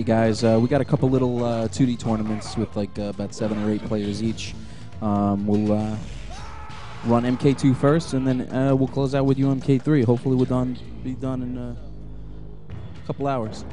Hey guys, uh, we got a couple little uh, 2D tournaments with like uh, about seven or eight players each. Um, we'll uh, run MK2 first, and then uh, we'll close out with UMK3. Hopefully, we'll done be done in uh, a couple hours.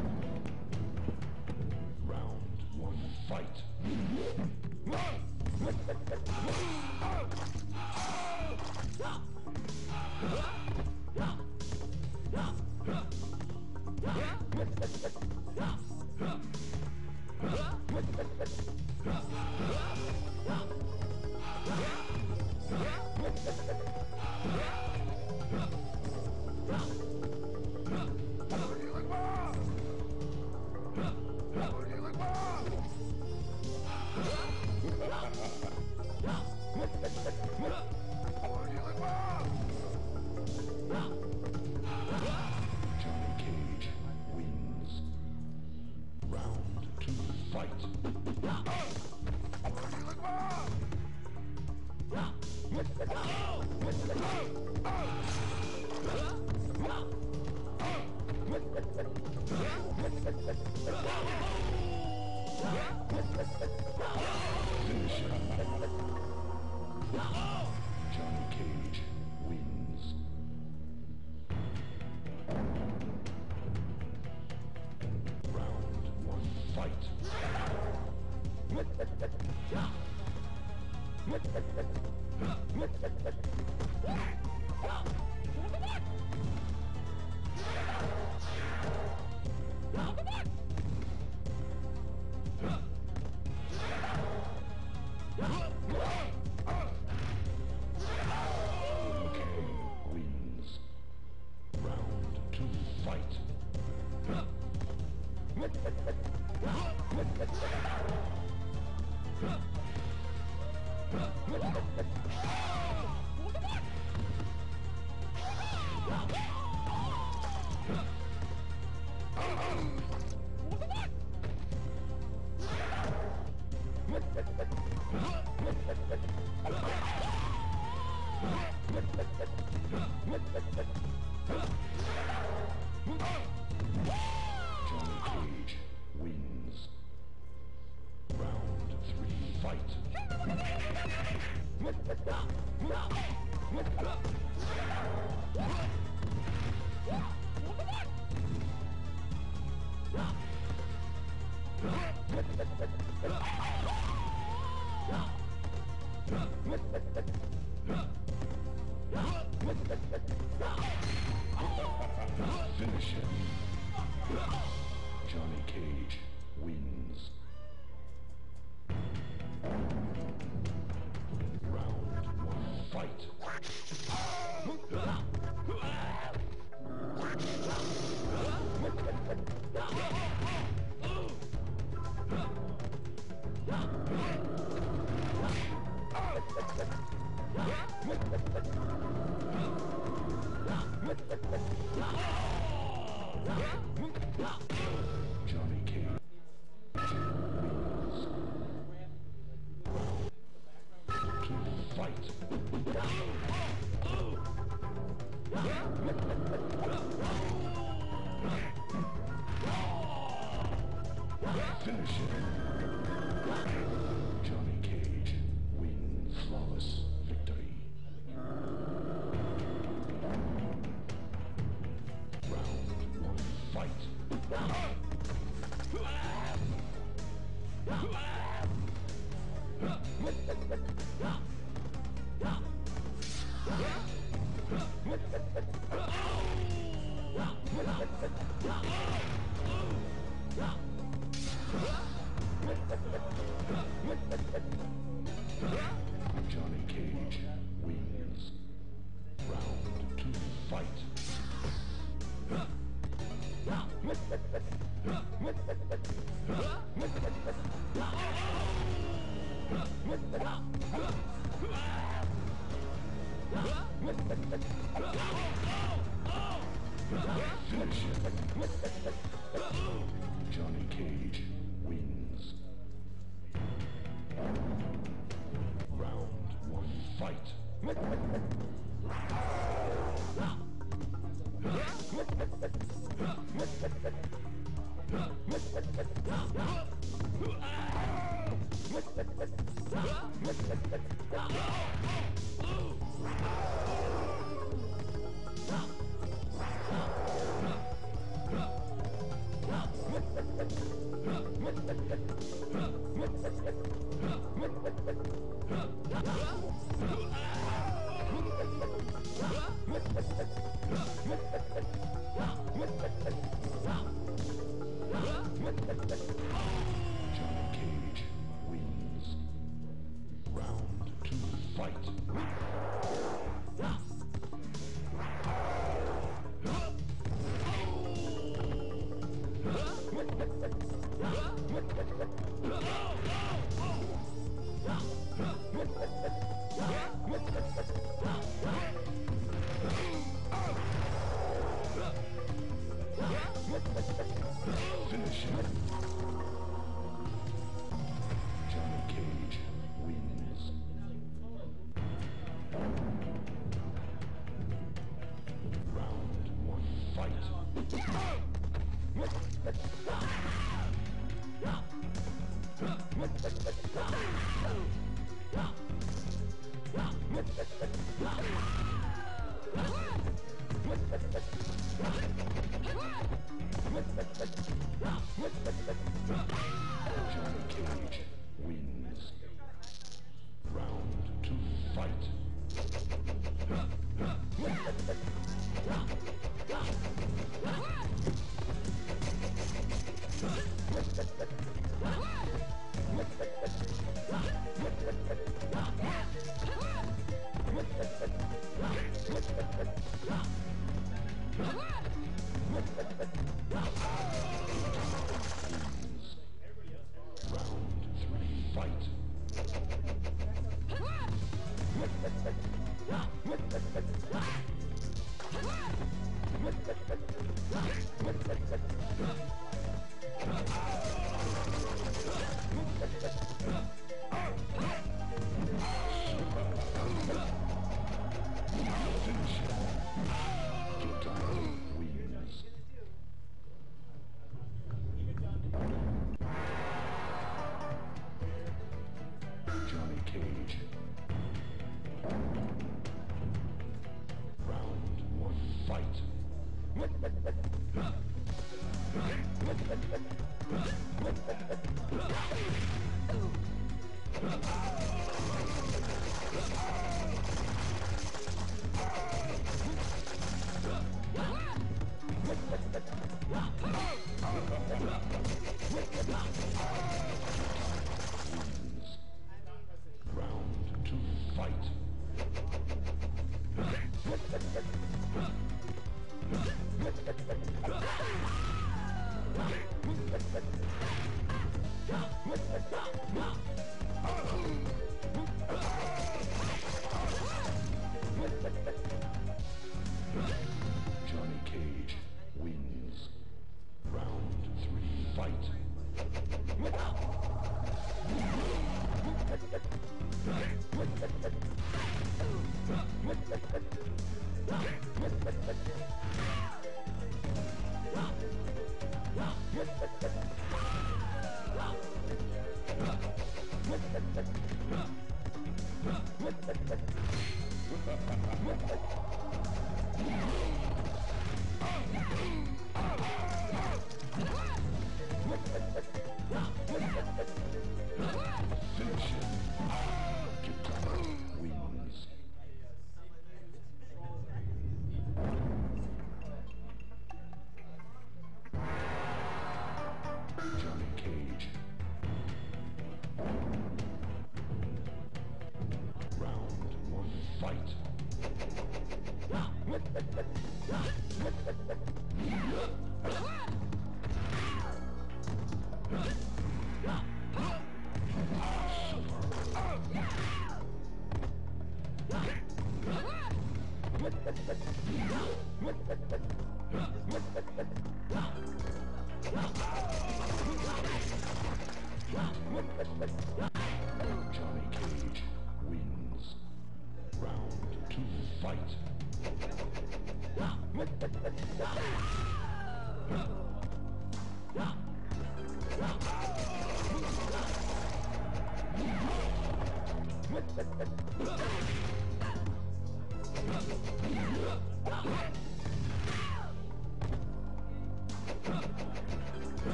Ha ha ha!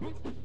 Fight.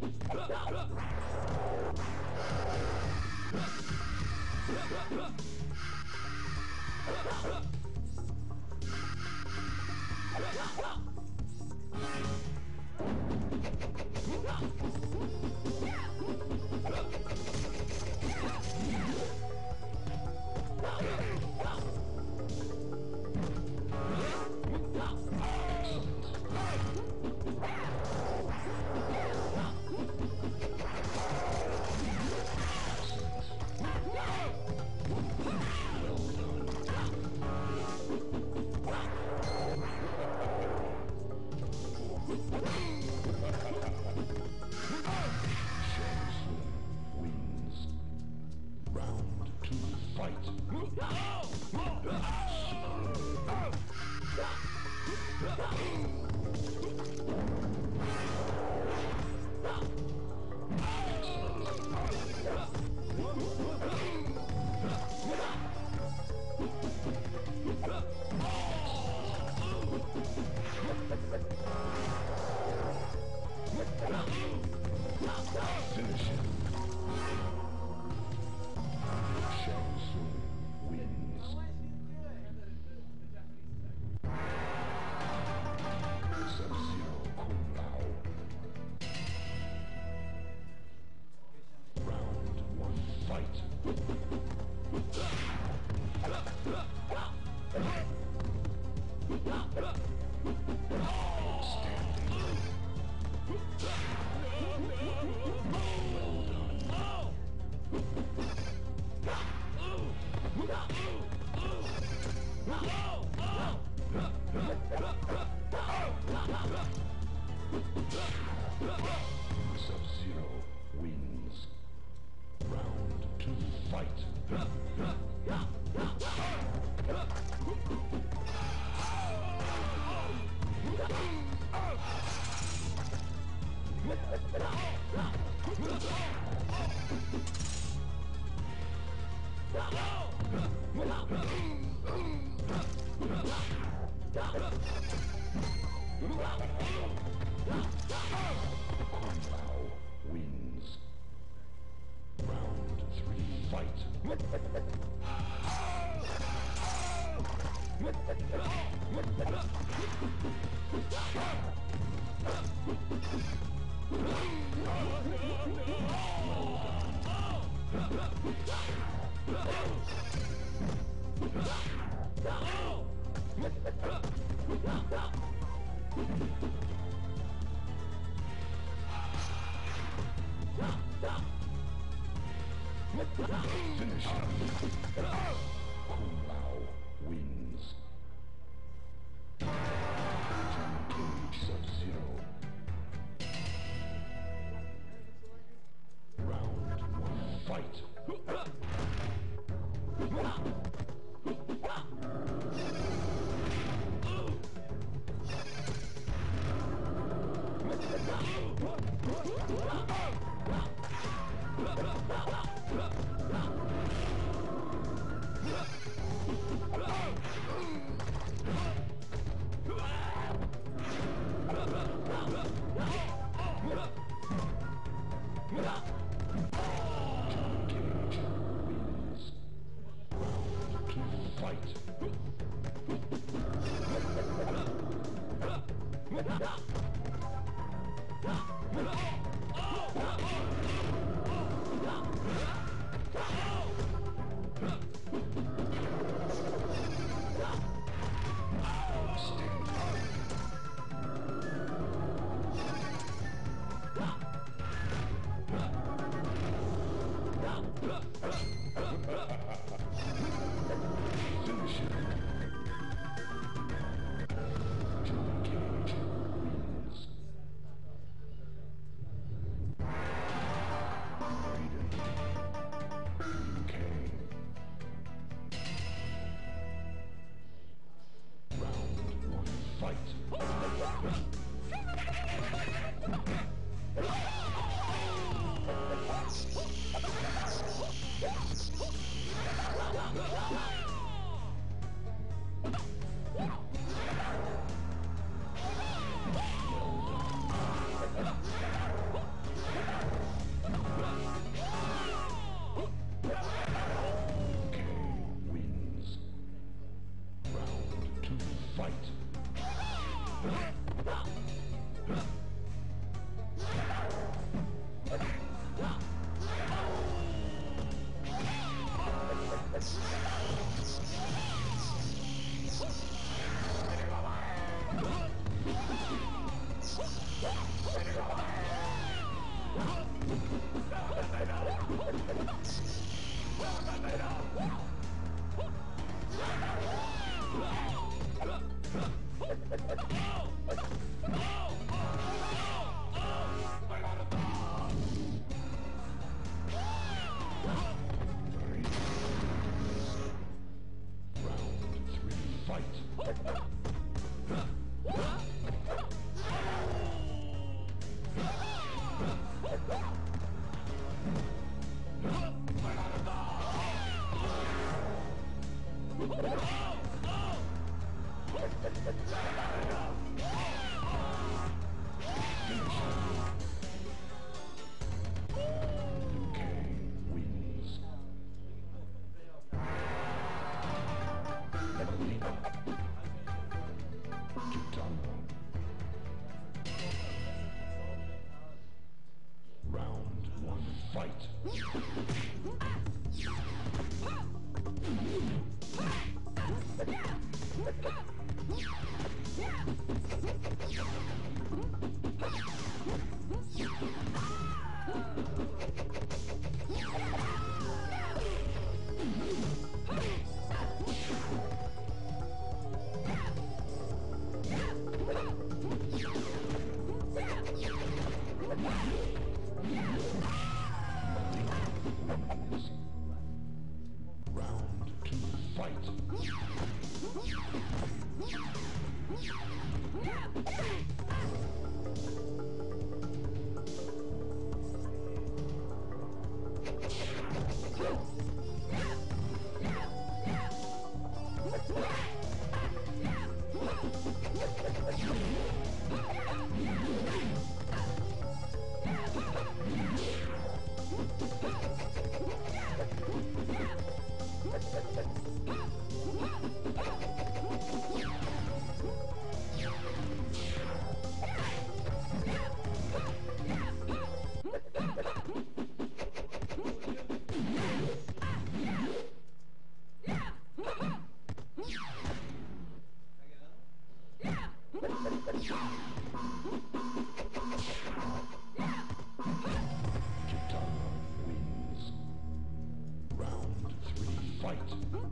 Gracias.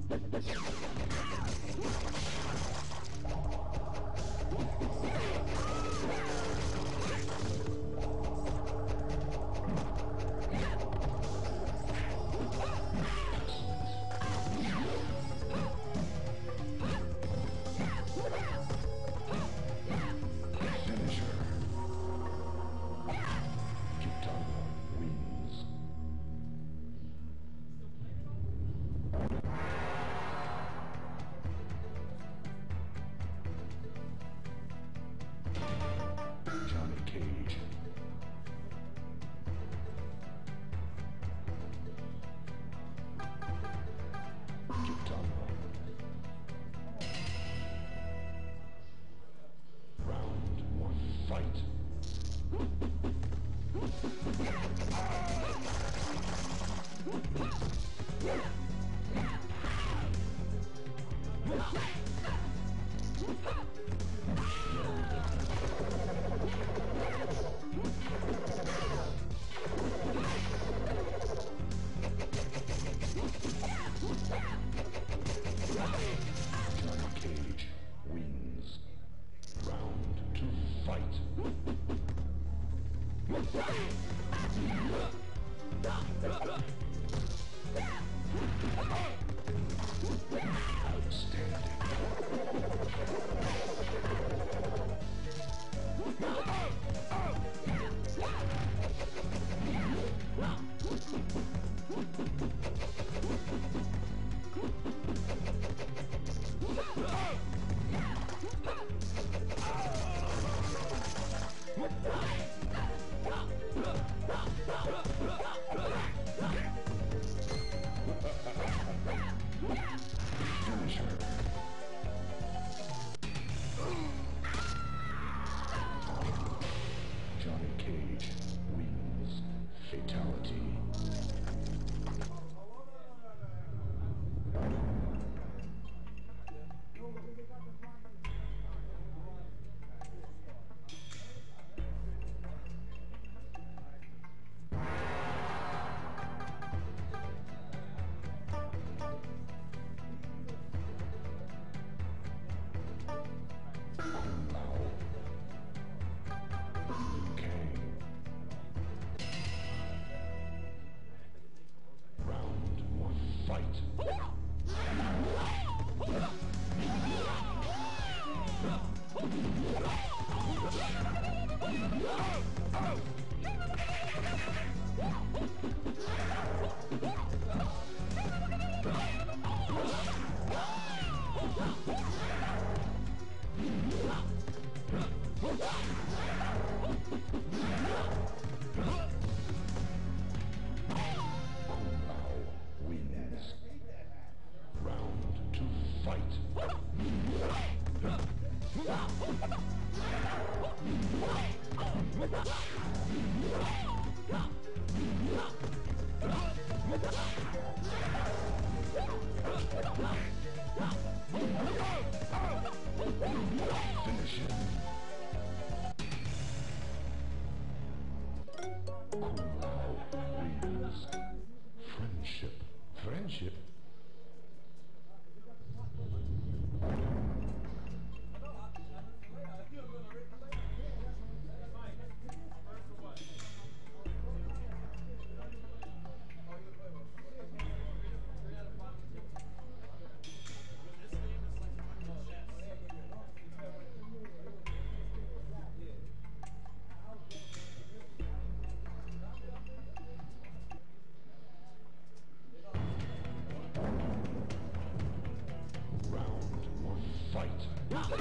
Let's go. Wins.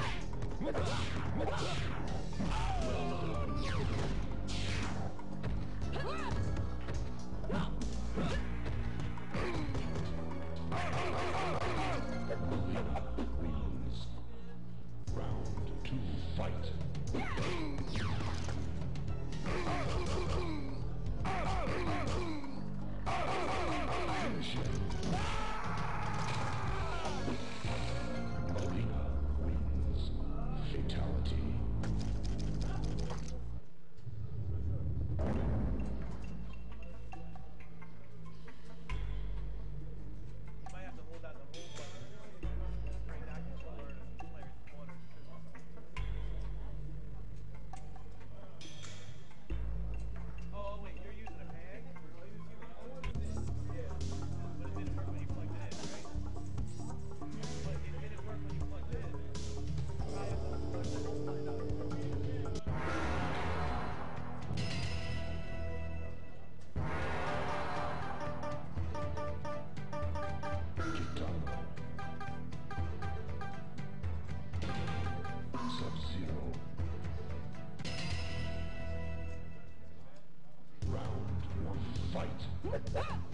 Ha ha ha!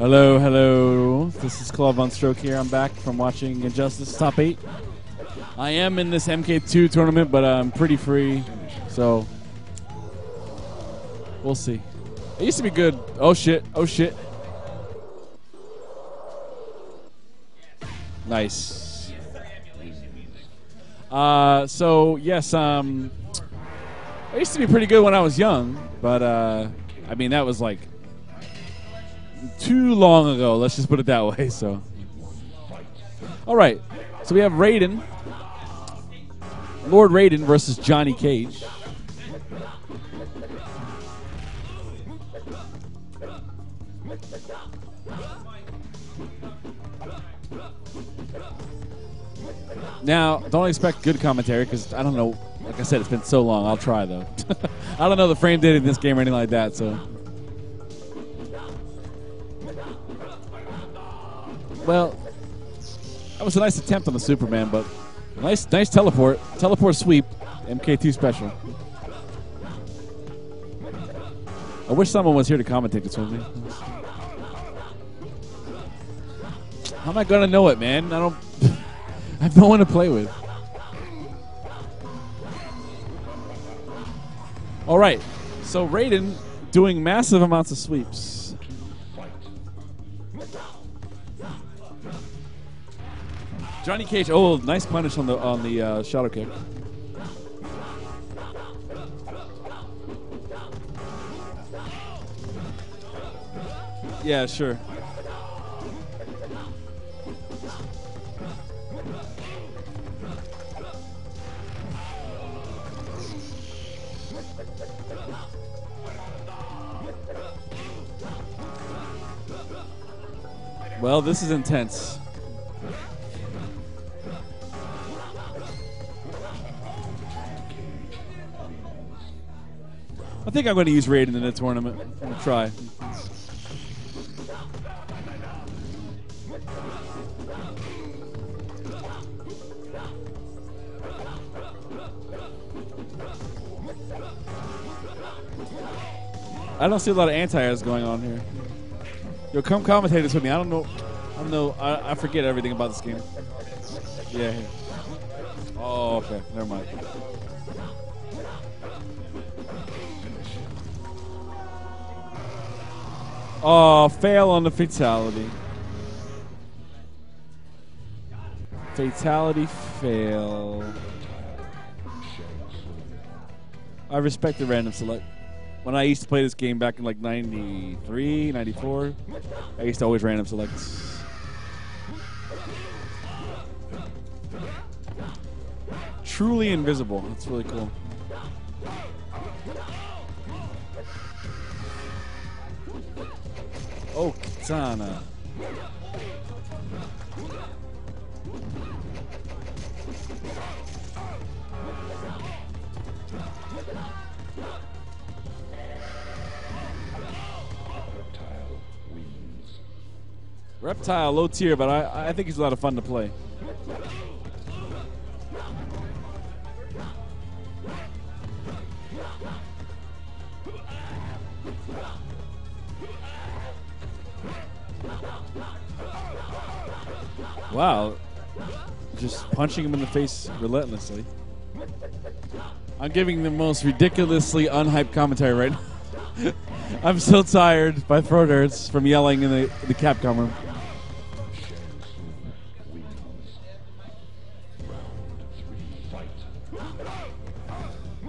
Hello, hello. This is Claude Von Stroke here. I'm back from watching Injustice Top 8. I am in this MK2 tournament, but I'm pretty free, so we'll see. It used to be good. Oh shit, oh shit. Nice. Uh, so, yes, um, I used to be pretty good when I was young, but uh, I mean, that was like too long ago. Let's just put it that way. So, all right. So we have Raiden, Lord Raiden versus Johnny Cage. Now, don't expect good commentary because I don't know. Like I said, it's been so long. I'll try though. I don't know the frame data in this game or anything like that. So. Well, that was a nice attempt on the Superman, but nice, nice teleport, teleport sweep, MK2 special. I wish someone was here to commentate this with me. How am I gonna know it, man? I don't. I have no one to play with. All right, so Raiden doing massive amounts of sweeps. Johnny Cage. Oh, nice punish on the on the uh, shadow kick. Yeah, sure. Well, this is intense. I think I'm going to use Raiden in the tournament. I'm gonna try. I don't see a lot of anti-airs going on here. Yo, come commentate this with me. I don't know. I don't know. I, I forget everything about this game. Yeah. Oh, okay. Never mind. Oh, fail on the fatality. Fatality fail. I respect the random select. When I used to play this game back in like 93, 94, I used to always random select. Truly invisible. That's really cool. Oh, wins. Reptile, low tier, but I, I think he's a lot of fun to play. Wow. Just punching him in the face relentlessly. I'm giving the most ridiculously unhyped commentary right now. I'm so tired. My throat hurts from yelling in the, the Capcom room.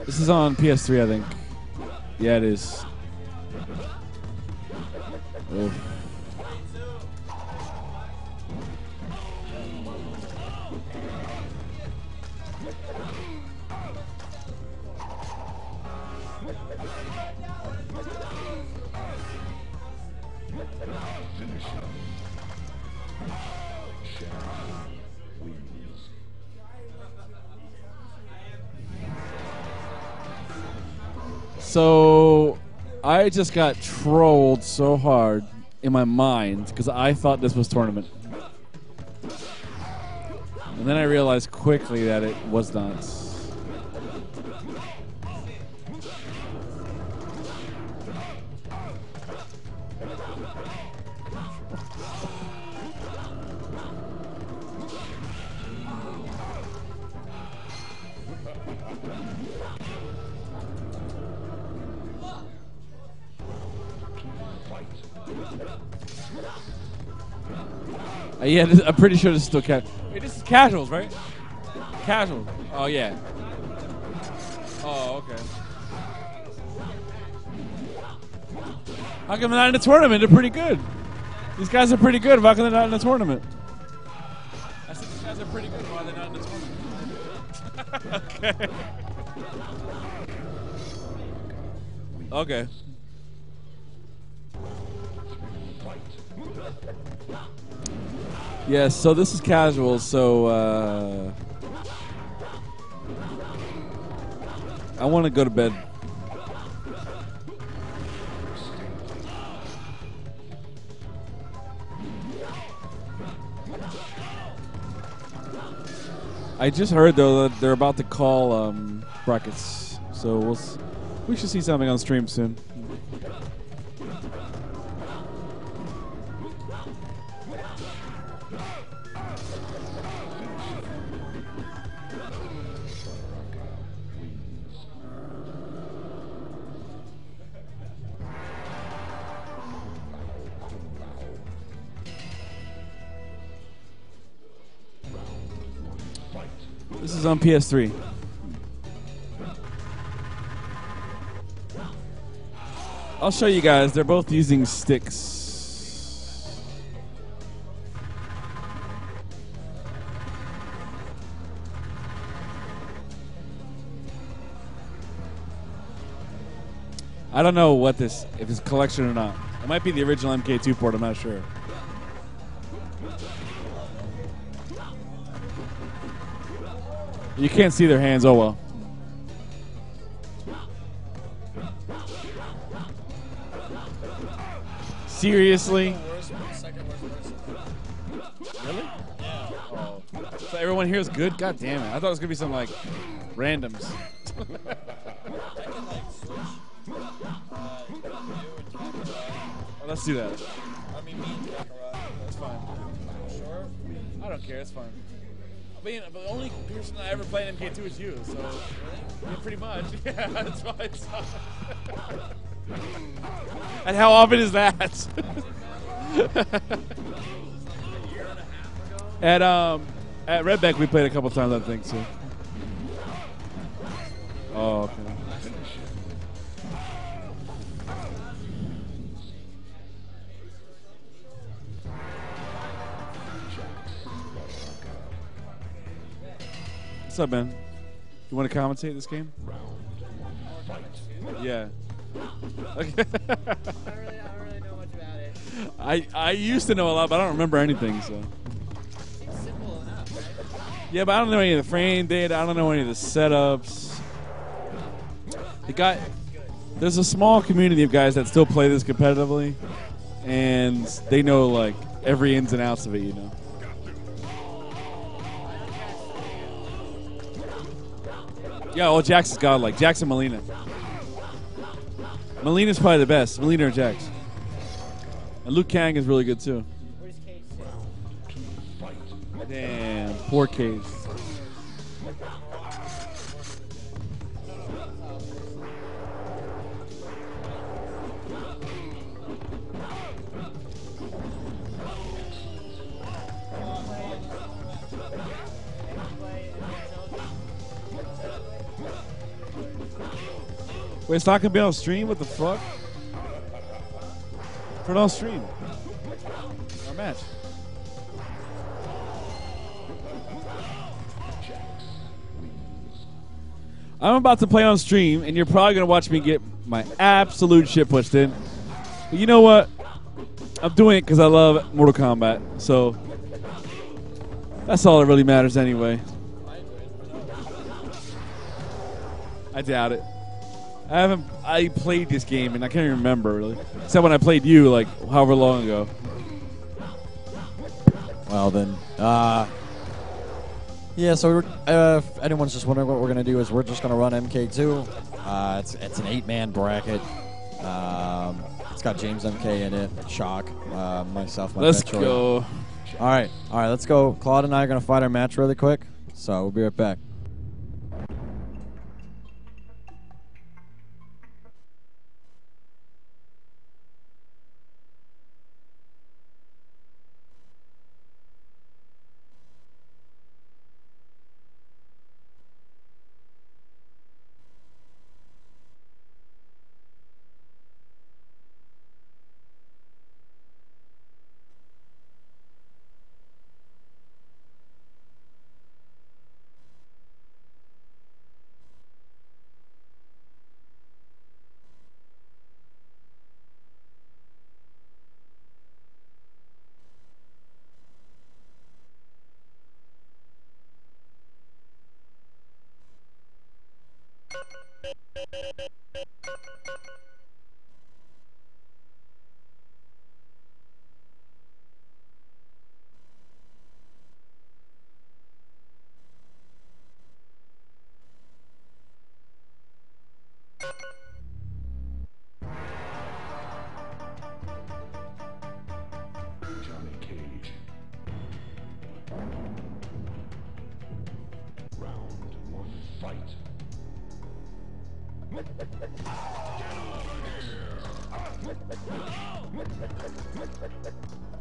This is on PS3, I think. Yeah, it is. I just got trolled so hard in my mind because I thought this was tournament. And then I realized quickly that it was not. yeah, this, I'm pretty sure this is still casual. Wait, this is casuals, right? Casual. Oh yeah. Oh okay. How come they're not in the tournament? They're pretty good. These guys are pretty good. Why come they're not in the tournament? I said these guys are pretty good. Why they're not in the tournament? okay. Okay. Yes, so this is casual, so uh, I want to go to bed. I just heard though that they're about to call um, brackets, so we'll we should see something on stream soon. PS3. I'll show you guys. They're both using sticks. I don't know what this, if it's collection or not. It might be the original MK2 port. I'm not sure. You can't see their hands. Oh well. Seriously? Really? Yeah. Oh. So everyone here is good? God damn it. I thought it was going to be some, like, randoms. Uh, let's do that. I mean, me and Kakarot. That's fine. Sure. I don't care. It's fine. I mean, the only person I ever played MK2 is you, so yeah, pretty much. Yeah, that's fine. It's fine. and how often is that? at um at Red Bank we played a couple times I think so. What's up, man? You want to commentate this game? Yeah. Okay. I really, I don't really know much about it. I I used to know a lot, but I don't remember anything. So It's simple enough, right? yeah, but I don't know any of the frame data. I don't know any of the setups. The guy, there's a small community of guys that still play this competitively, and they know like every ins and outs of it. You know. Yeah, well, is godlike. And Mileena. Mileena's probably the best. Mileena or Jax. And Liu Kang is really good too. Damn, poor Cage. Wait, it's not gonna be on stream? What the fuck? Put on stream. Our match. I'm about to play on stream, and you're probably gonna watch me get my absolute shit pushed in. But you know what? I'm doing it because I love Mortal Kombat. So that's all that really matters anyway. I doubt it. I haven't. I played this game, and I can't even remember really. Except when I played you, like however long ago. Well then, uh, yeah. So we're, uh, if anyone's just wondering what we're gonna do is we're just gonna run MK2. Uh, it's it's an eight-man bracket. Um, it's got James MK in it, Shock, uh, myself, my Let's Metroid. go. All right, all right. Let's go. Claude and I are gonna fight our match really quick. So we'll be right back. Fight. Johnny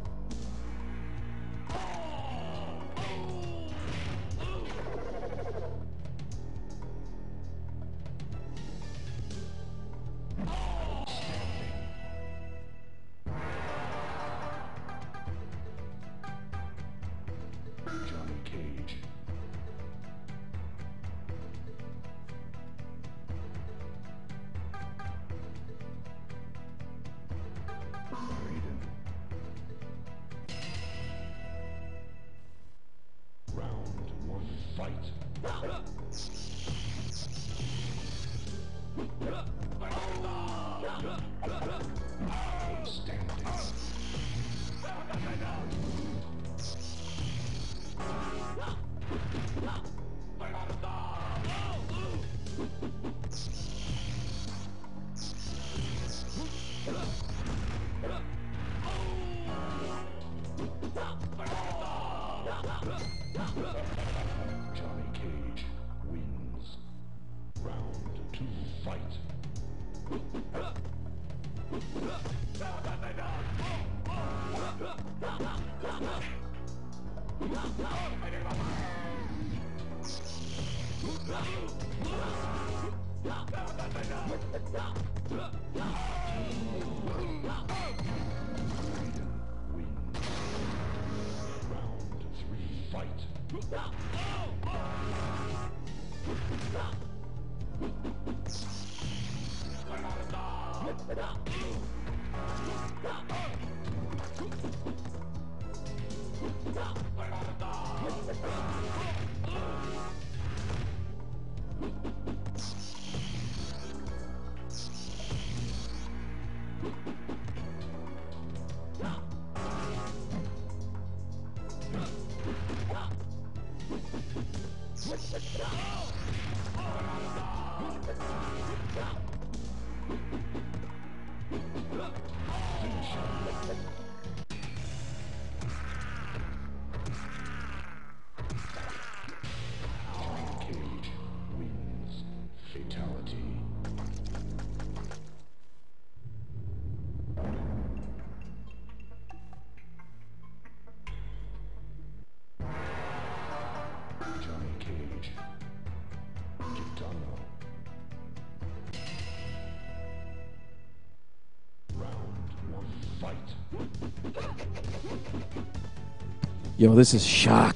Yo, this is shock.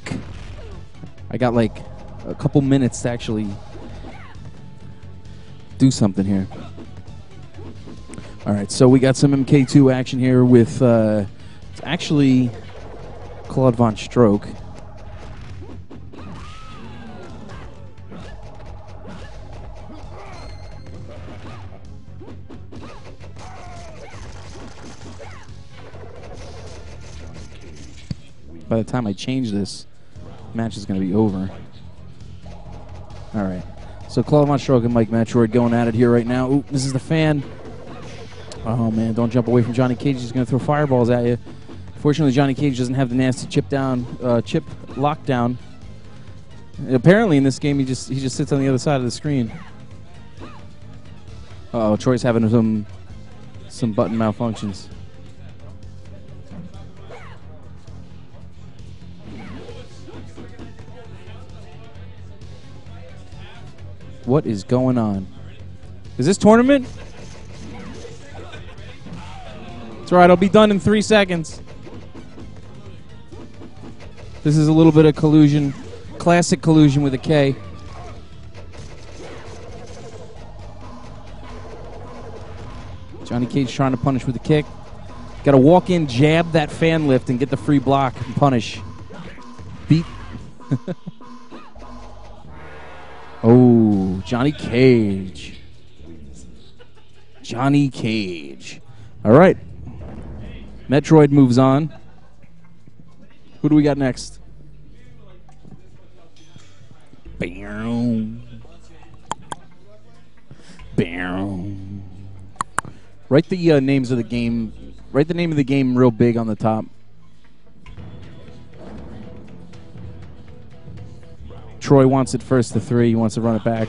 I got like a couple minutes to actually do something here. All right, so we got some MK2 action here with uh, it's actually Claude Von Stroke. By the time I change this, match is going to be over. All right. So Claude Von Stroke and Mike Metroid going at it here right now. Ooh, this is the fan. Oh man, don't jump away from Johnny Cage. He's going to throw fireballs at you. Fortunately, Johnny Cage doesn't have the nasty chip down, uh, chip lockdown. Apparently, in this game, he just he just sits on the other side of the screen. Oh, Troy's having some some button malfunctions. What is going on? Is this tournament? It's right. I'll be done in three seconds. This is a little bit of collusion, classic collusion with a K. Johnny Cage trying to punish with a kick. Got to walk in, jab that fan lift, and get the free block and punish. Beat. oh, Johnny Cage. Johnny Cage. All right. Metroid moves on. Who do we got next? Bam. Bam. Write the uh, names of the game. Write the name of the game real big on the top. Troy wants it first to three. He wants to run it back.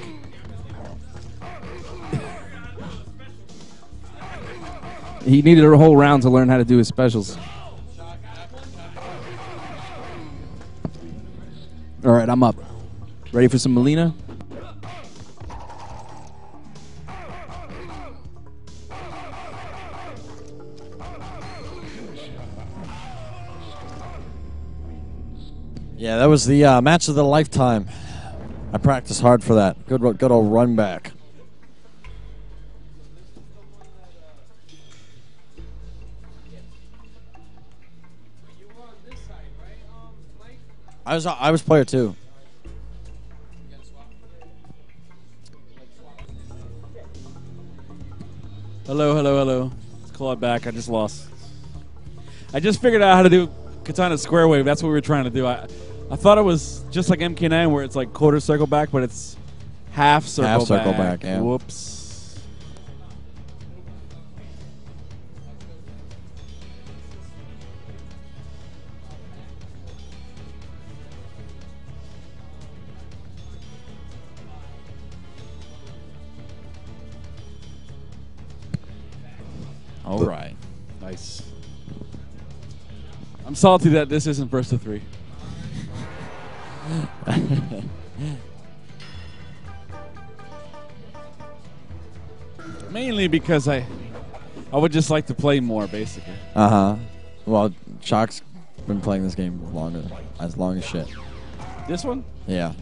he needed a whole round to learn how to do his specials. All right, I'm up. Ready for some Mileena? Yeah, that was the uh, match of the lifetime. I practiced hard for that. Good, good old run back. I was I was player two. Hello, hello, hello. It's Claude back. I just lost. I just figured out how to do Kitana Square Wave. That's what we were trying to do. I, I thought it was just like MK9 where it's like quarter circle back, but it's half circle Half back. circle back, yeah. Whoops. All right. Nice. I'm salty that this isn't first to three. Mainly because I, I would just like to play more, basically. Uh huh. Well, Shock's been playing this game longer, as long as shit. This one? Yeah.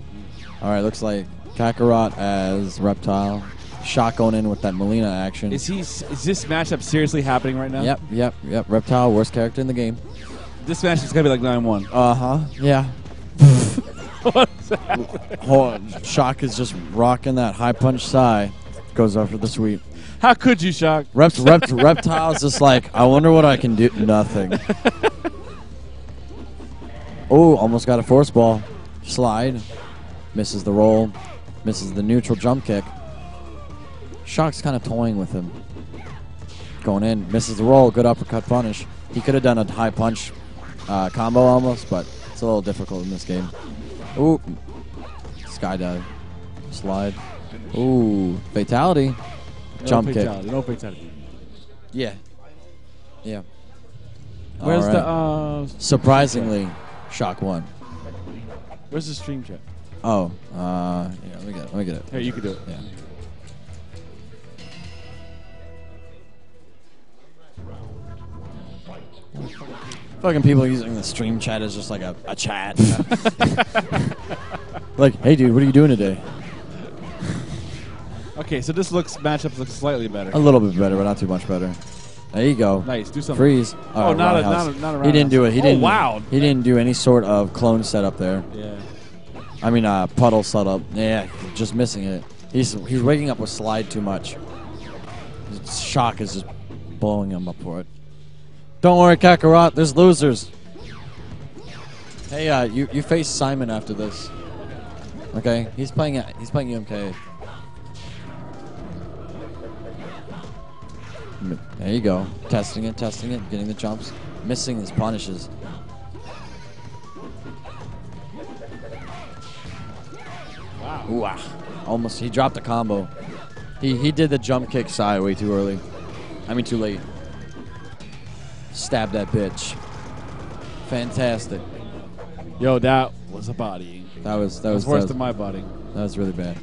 All right. Looks like Kakarot as Reptile. Shock going in with that Mileena action. Is he? Is this matchup seriously happening right now? Yep, yep, yep. Reptile, worst character in the game. This match is gonna be like nine one. Uh huh. Yeah. Hold on. Shock is just rocking that high punch Sai. Goes up for the sweep. How could you, Shock? Rep, rep, reptile's just like, I wonder what I can do. Nothing. oh, almost got a force ball. Slide. Misses the roll. Misses the neutral jump kick. Shock's kind of toying with him. Going in. Misses the roll. Good uppercut punish. He could have done a high punch uh, combo almost, but it's a little difficult in this game. Ooh. Skydive. Slide. Ooh. Fatality. Jump no kick. No fatality. Yeah. Yeah. Where's All the? Uh, Surprisingly, Shock one? Where's the stream chat? Oh, uh, yeah, let me get it. Let me get it. Here, you can do it. Yeah. Fucking people using the stream chat as just like a, a chat. like, hey dude, what are you doing today? Okay, so this looks matchup looks slightly better. A little bit better, but not too much better. There you go. Nice, do something. Freeze. Oh, not a- roundhouse. not a- not a He didn't do it. He. Oh, didn't. wow. He didn't do any sort of clone setup there. Yeah. I mean, uh, puddle setup. Yeah, just missing it. He's he's waking up with slide too much. His shock is just blowing him up for it. Don't worry, Kakarot. There's losers. Hey, uh, you you face Simon after this. Okay, he's playing he's playing UMK. There you go. Testing it, testing it, getting the jumps, missing his punishes. Wow. Ooh, ah. Almost, he dropped a combo. He he did the jump kick side way too early. I mean, too late. Stab that bitch. Fantastic. Yo, that was a body. That was that That was was worse that than my body. That was really bad.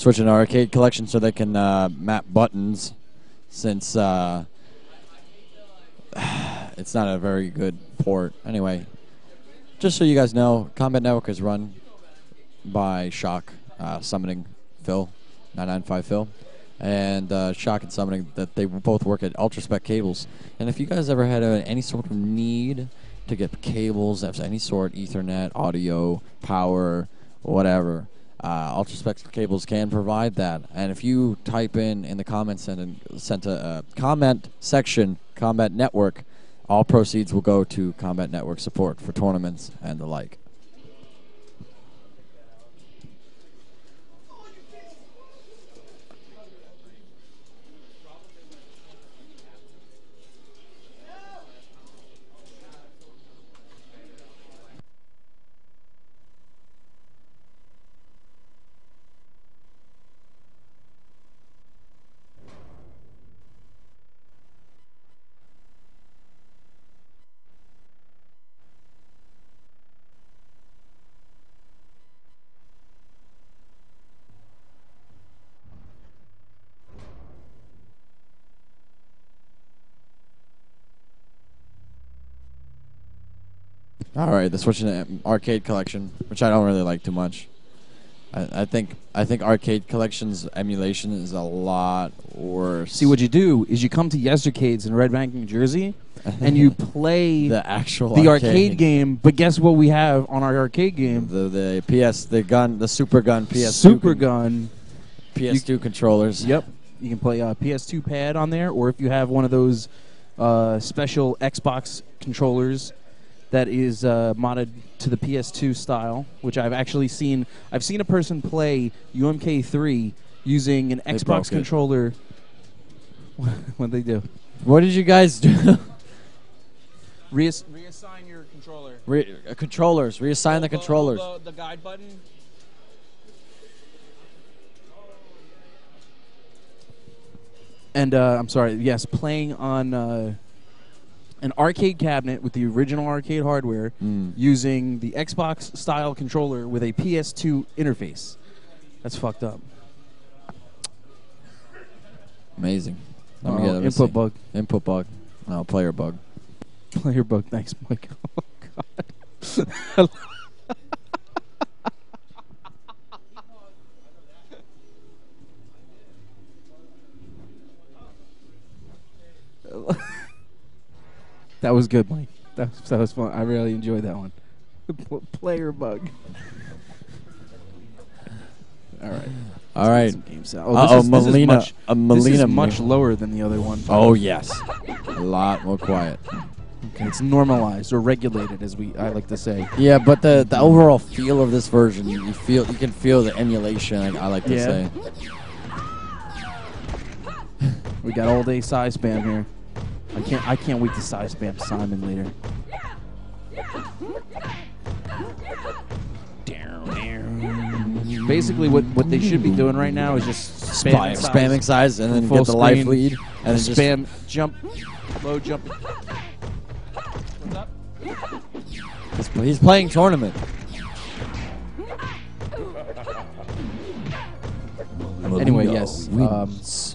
Switching to arcade collection so they can uh, map buttons, since uh, it's not a very good port. Anyway, just so you guys know, Kombat Network is run by Shock, uh, summoning Phil, 995 Phil, and uh, Shock and summoning that they both work at Ultraspec Cables. And if you guys ever had uh, any sort of need to get cables of any sort, Ethernet, audio, power, whatever, uh, Ultraspec Cables can provide that. And if you type in in the comments and sent a uh, comment section, Kombat Network, all proceeds will go to Kombat Network support for tournaments and the like. All right, the um, arcade collection, which I don't really like too much. I, I think I think arcade collections emulation is a lot worse. See, what you do is you come to Yestercades in Red Bank, New Jersey, and you play the actual the arcade game. But guess what we have on our arcade game? the the PS the gun the super gun PS Super Gun. PS2 controllers. Yep. You can play a PS2 pad on there, or if you have one of those uh, special Xbox controllers that is uh, modded to the PS2 style, which I've actually seen. I've seen a person play UMK3 using an Xbox broke it. controller. what they do? What did you guys do? Reass- reassign your controller. Re- uh, controllers. Reassign the controllers. the guide button. And uh, I'm sorry, yes, playing on uh, an arcade cabinet with the original arcade hardware Mm. using the Xbox style controller with a PS2 interface. That's fucked up. Amazing. Let Uh-oh, me get let input bug. Input bug. No, player bug. Player bug. Thanks, Mike. Oh, God. that was good, Mike. That was, that was fun. I really enjoyed that one. Pl- Player bug. All right. All right. Some game sound. Oh, Uh-oh, this is, this is Mileena- much, a this is much mo- lower than the other one. Oh yes. a lot more quiet. Okay, it's normalized or regulated, as we I like to say. Yeah, but the the overall feel of this version, you, you feel you can feel the emulation. I, I like to Yeah. say. We got all day size spam here. I can't I can't wait to size spam Simon later. Basically, what, what they should be doing right now is just spamming, size, spamming size, and then full get the life lead, and then just spam jump, low jump. What's up? He's, he's playing tournament. Anyway, yes. Um,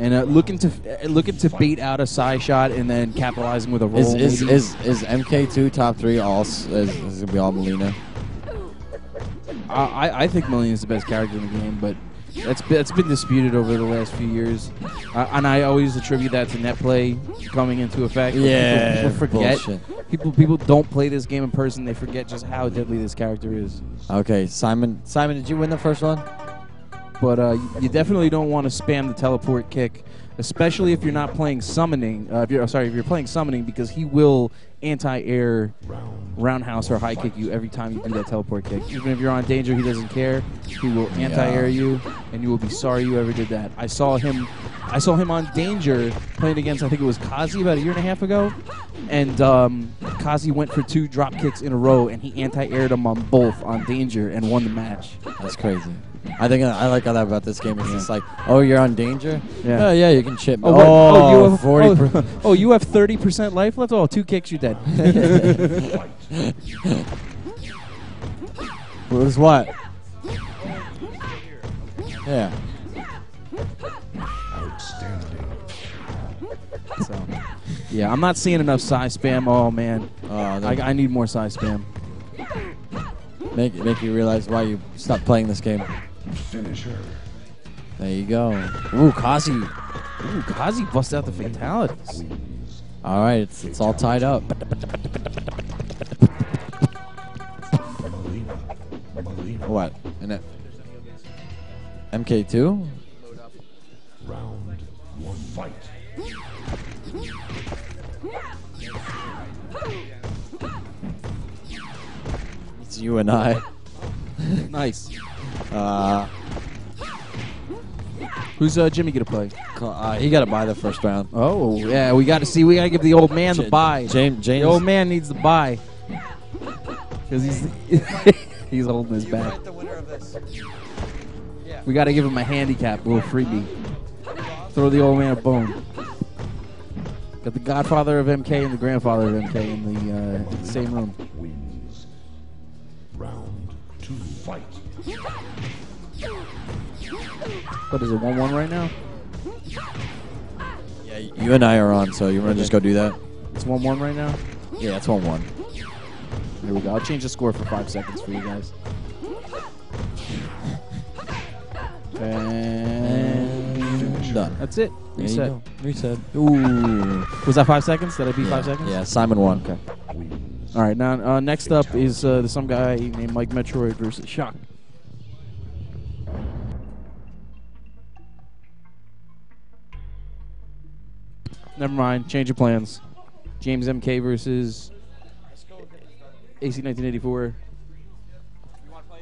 and uh, looking to uh, looking to bait out a side shot and then capitalizing with a roll. Is is, maybe. is is MK2 top three all is, is gonna be all Mileena? I, I- think Mileena is the best character in the game, but that's been, that's been disputed over the last few years, uh, and I always attribute that to net play coming into effect. Yeah, people, people forget. bullshit. People people don't play this game in person. They forget just how deadly this character is. Okay, Simon. Simon, did you win the first one? But uh, you- definitely don't want to spam the teleport kick, especially if you're not playing summoning. Uh, if you're sorry, if you're playing summoning, because he will anti-air roundhouse or high kick you every time you do that teleport kick. Even if you're on danger, he doesn't care. He will anti-air you, and you will be sorry you ever did that. I saw him, I saw him on danger playing against I think it was Kazi about a year and a half ago, and um, Kazi went for two drop kicks in a row, and he anti-aired him on both on danger and won the match. That's crazy. I think I like how that about this game. It's just like, oh, you're on danger. Yeah. Oh, yeah, you can chip. Oh, what? oh, you have 40 oh, oh, you have thirty percent life left. Oh, two kicks, you're dead. What is what? Yeah. Outstanding. So, yeah, I'm not seeing enough size spam. Oh man, Uh, I, I need more size spam. make make you realize why you stopped playing this game. Finish her. There you go. Ooh, Kazi. Ooh, Kazi bust out the fatalities. All right, it's it's all tied up. Mileena. Mileena. What? And it, MK2? Round one. Fight. It's you and I. Nice. Uh, Who's uh, Jimmy gonna play? uh, he got to buy the first round. Oh yeah, we got to see. We got to give the old man the Ja- buy. James, The old man needs the buy because he's he's holding his back. the winner of this. We got to give him a handicap, a little freebie. Throw the old man a bone. Got the godfather of MK and the grandfather of MK in the uh, same room. Wins. Round two. Fight. What is it, one one right now? yeah, you and I are on, so you want to just go do that? It's one one right now. Yeah, it's 1 1. Here we go. I'll change the score for five seconds for you guys. And Done. that's it. There you Reset. go. Reset. Ooh, was that five seconds? Did I beat Yeah, five seconds? Yeah, Simon won. Okay. All right. Now, uh, next up is uh, some guy named Mike Metroid versus Shock. Never mind. Change of plans. James MK versus AC 1984. You want to play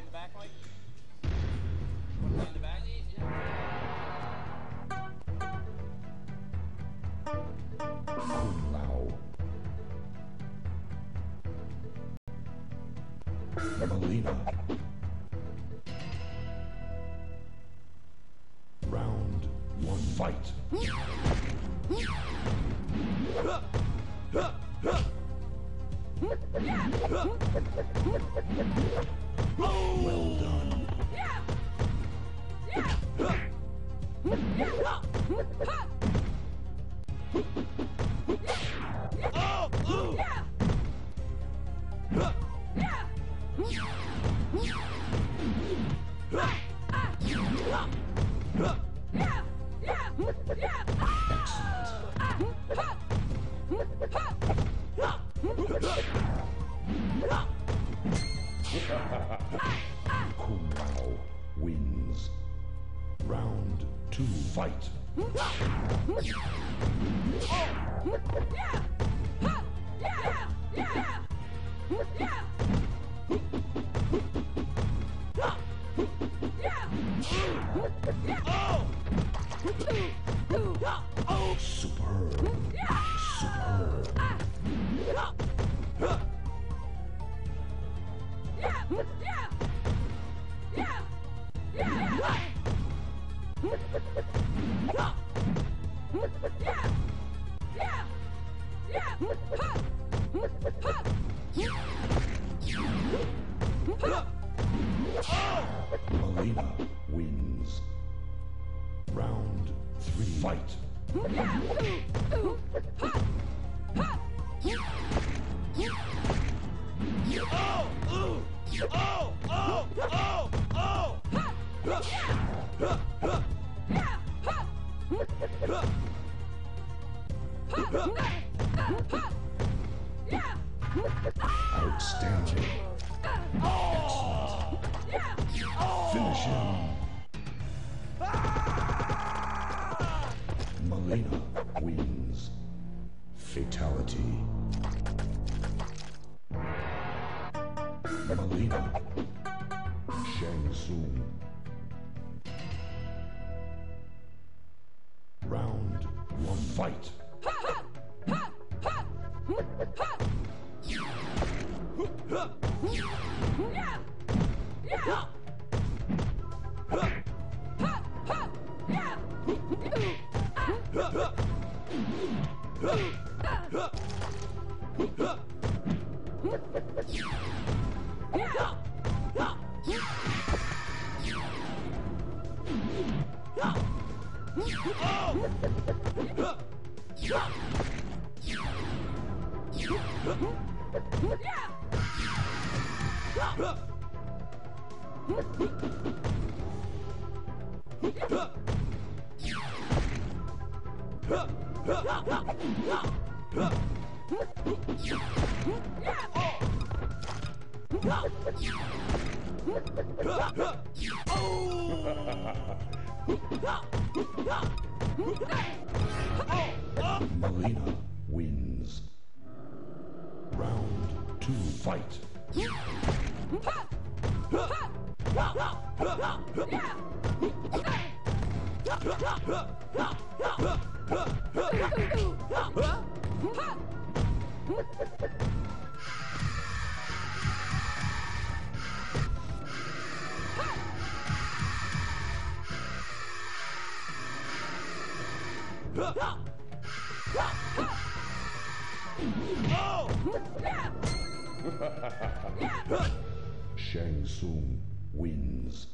Shang Tsung wins.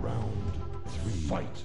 Round three, fight.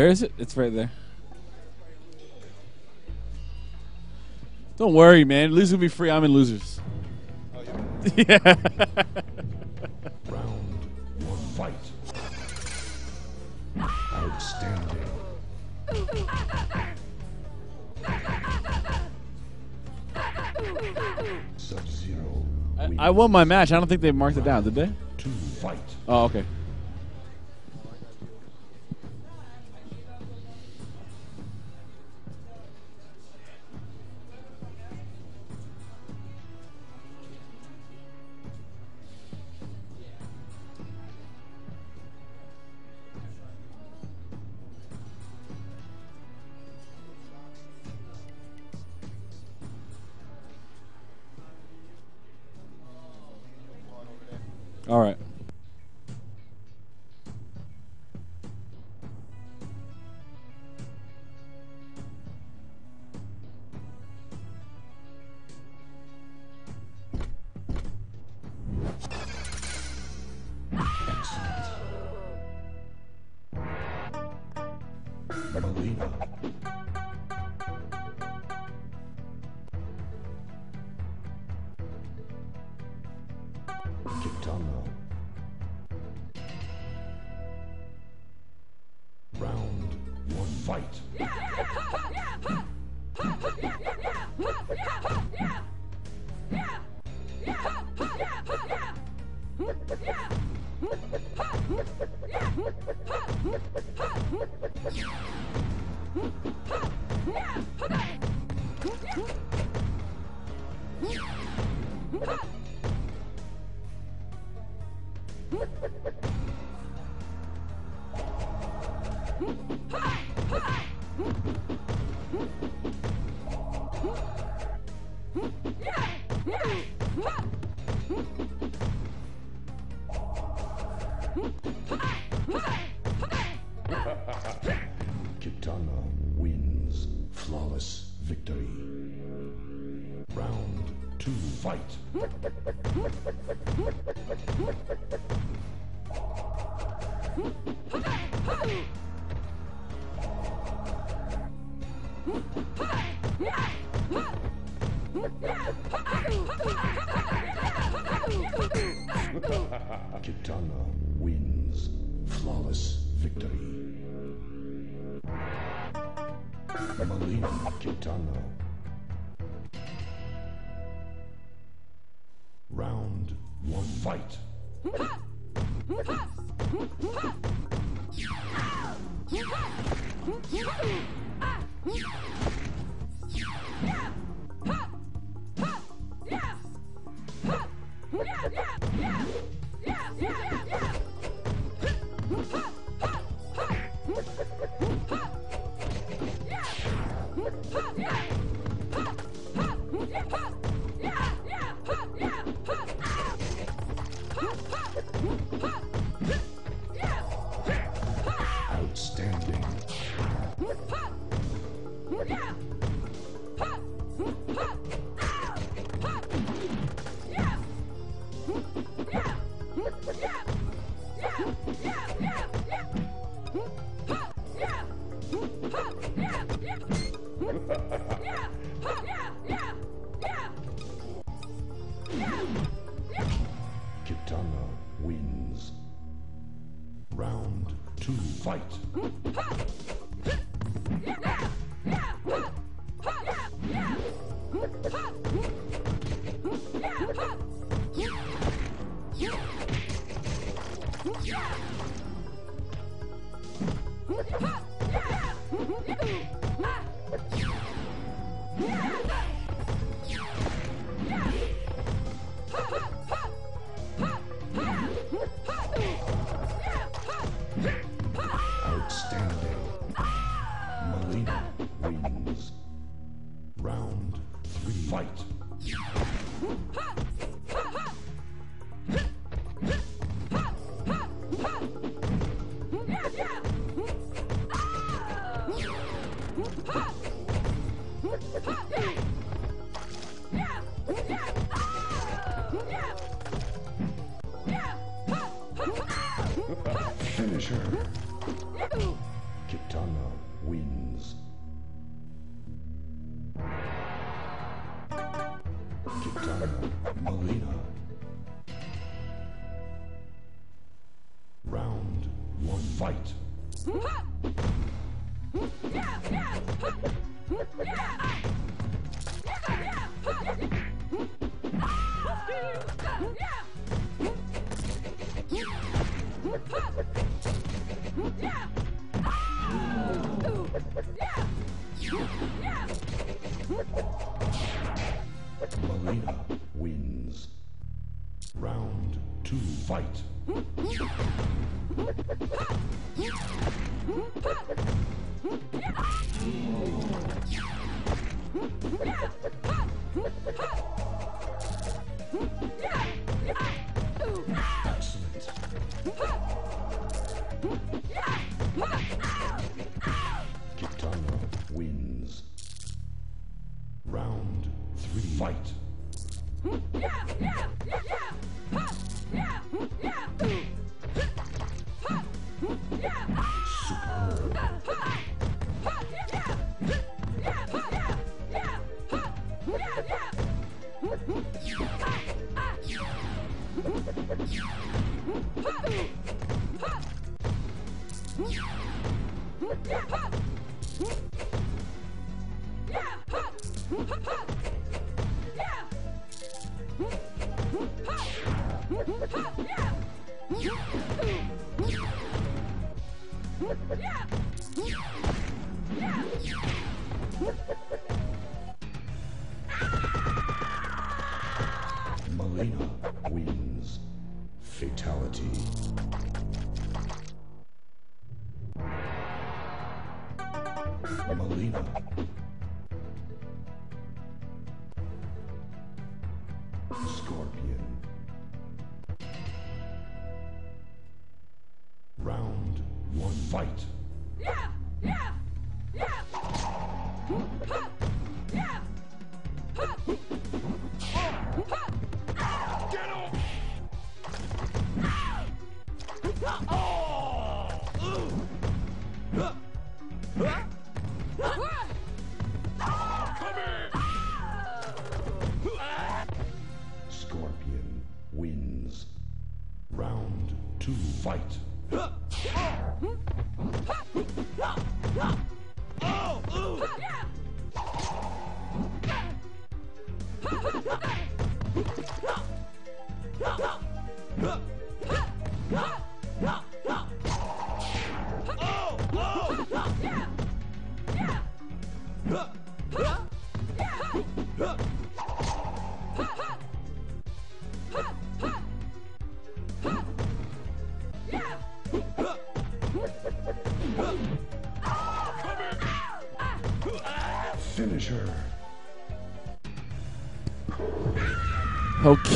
Where is it? It's right there. Don't worry, man. Losers will be free. I'm in losers. Oh, yeah. Round one, fight. Outstanding. Sub-Zero wins. I won my match. I don't think they marked it down, did they? Two, fight. Oh, okay.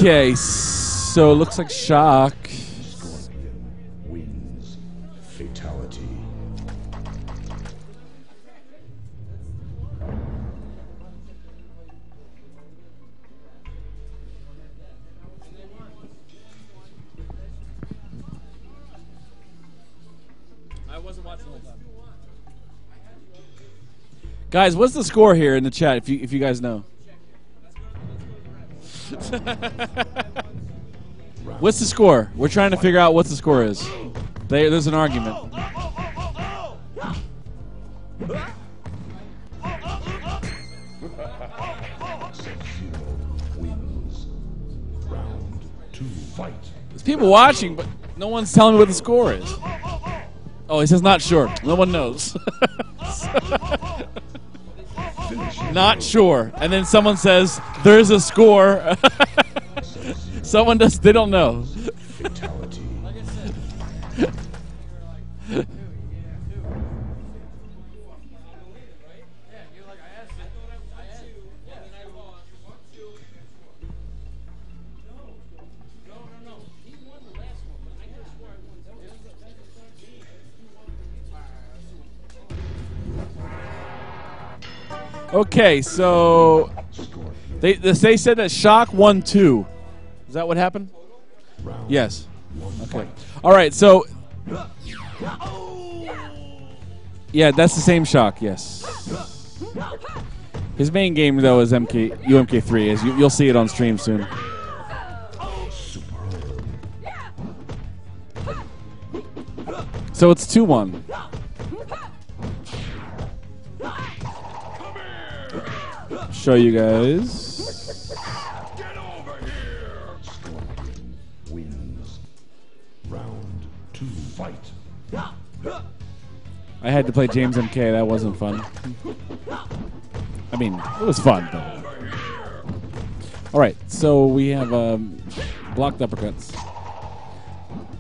Okay, so it looks like Shock. Wins. Fatality. I wasn't watching. Guys, what's the score here in the chat? If you if you guys know, what's the score? We're trying to figure out what the score is. There, there's an argument. There's people watching, but no one's telling me what the score is. Oh, he says not sure. No one knows. not sure. And then someone says there's a score. someone does. They don't know. Fatality. Okay, so they they said that Shock won two. Is that what happened? Round Yes. Okay. All right. So. Yeah, that's the same Shock. Yes. His main game though is MK UMK3. As you, you'll see it on stream soon. So it's two one. Show you guys. Play James MK. That wasn't fun. I mean, it was fun. All right, so we have um, blocked uppercuts.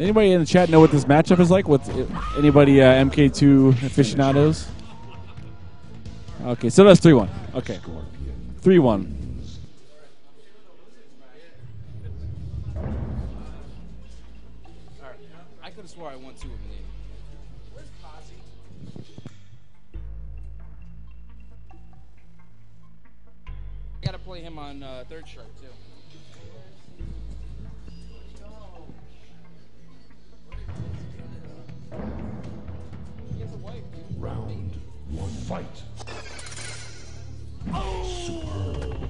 Anybody in the chat know what this matchup is like? What's anybody uh, MK2 aficionados? Okay, so that's three one. Okay, three one. Third shark too. He has a wife. Round one. Fight. Superb.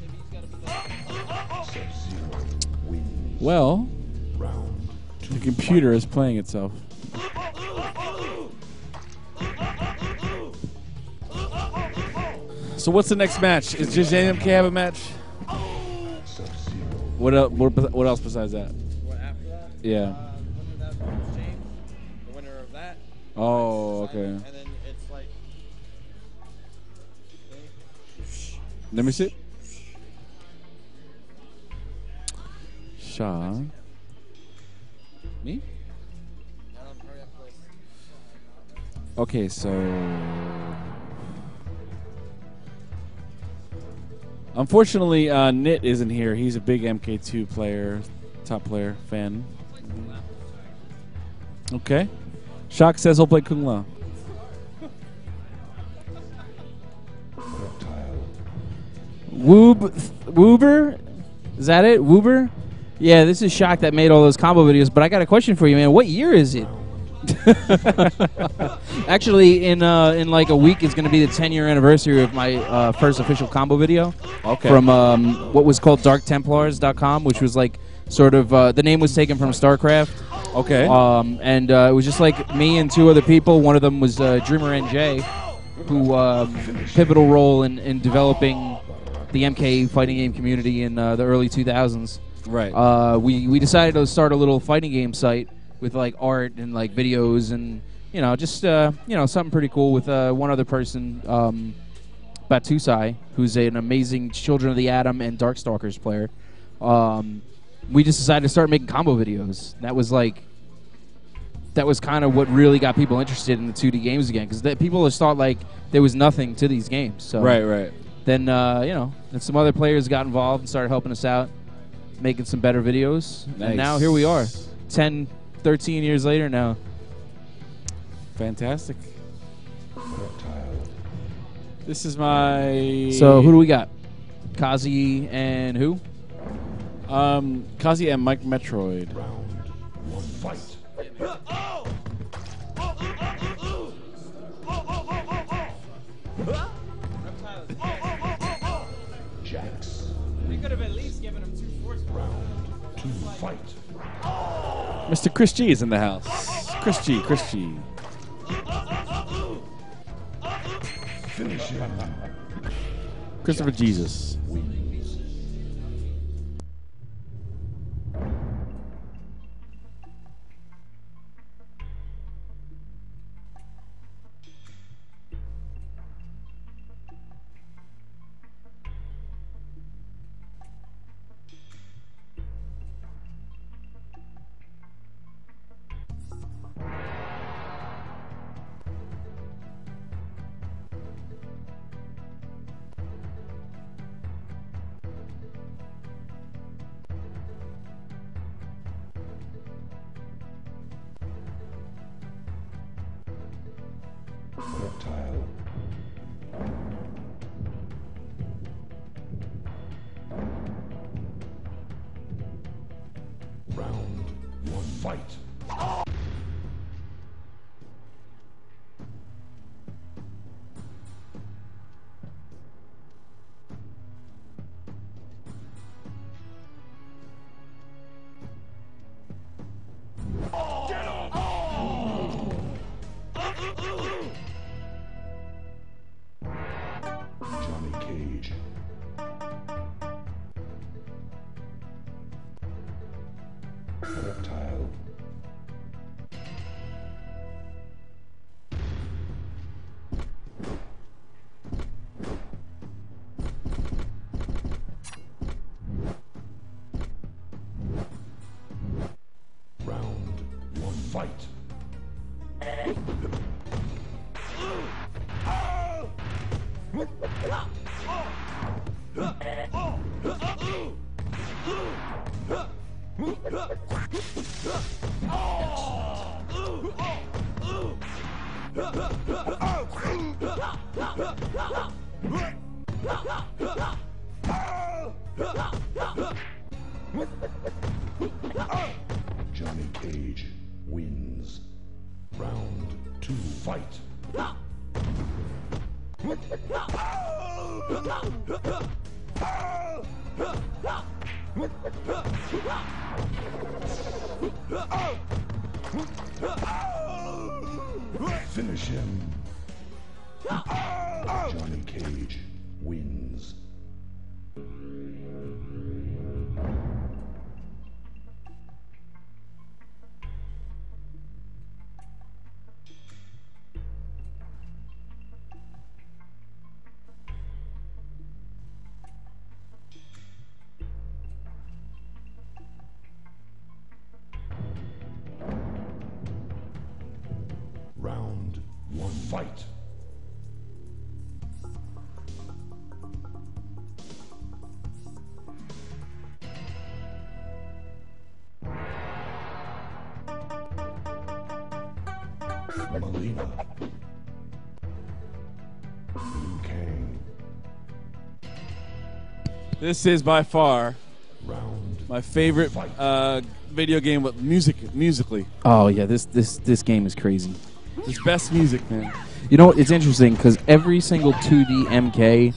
Maybe he's gotta be like. Sub-Zero wins. Well, the computer is playing itself. So what's the next match? Is just MK have a match? What else? What, what else besides that? What after that? Yeah. Uh, the winner of that James. The winner of that. Oh, okay. And then it's like. Let me see. Shaw. Me? hurry up, please. Okay, so. Unfortunately, uh, Nit isn't here. He's a big MK2 player, top player, fan. Okay. Shock says he'll play Kung Lao. Woob, Woober, is that it? Woober? Yeah, this is Shock that made all those combo videos. But I got a question for you, man. What year is it? Actually, in uh, in like a week, it's going to be the 10 year anniversary of my uh, first official combo video. Okay. From um, what was called DarkTemplars.com, which was like sort of uh, the name was taken from StarCraft. Okay. Um, and uh, it was just like me and two other people. One of them was uh, Dreamer NJ, who um, pivotal role in, in developing the MK fighting game community in uh, the early 2000s. Right. Uh, we we decided to start a little fighting game site with like art and like videos and you know just uh, you know something pretty cool with uh, one other person, um, Batusai, who's an amazing Children of the Atom and Darkstalkers player. Um, we just decided to start making combo videos. That was like that was kind of what really got people interested in the 2D games again because people just thought like there was nothing to these games. So right, right. then uh, you know, then some other players got involved and started helping us out, making some better videos. Nice. And now here we are, 10, 13 years later now. Fantastic. This is my. So who do we got? Kazi and who? Um, Kazi and Mike Metroid. Round one. Fight. Mr. Chris G is in the house. Chris G, Chris G. Finish him. Christopher Jesus. One. Fight. Mileena. Liu Kang. This is by far Round my favorite uh, video game with music musically. Oh yeah, this this this game is crazy. It's best music, man. You know, it's interesting because every single 2D MK,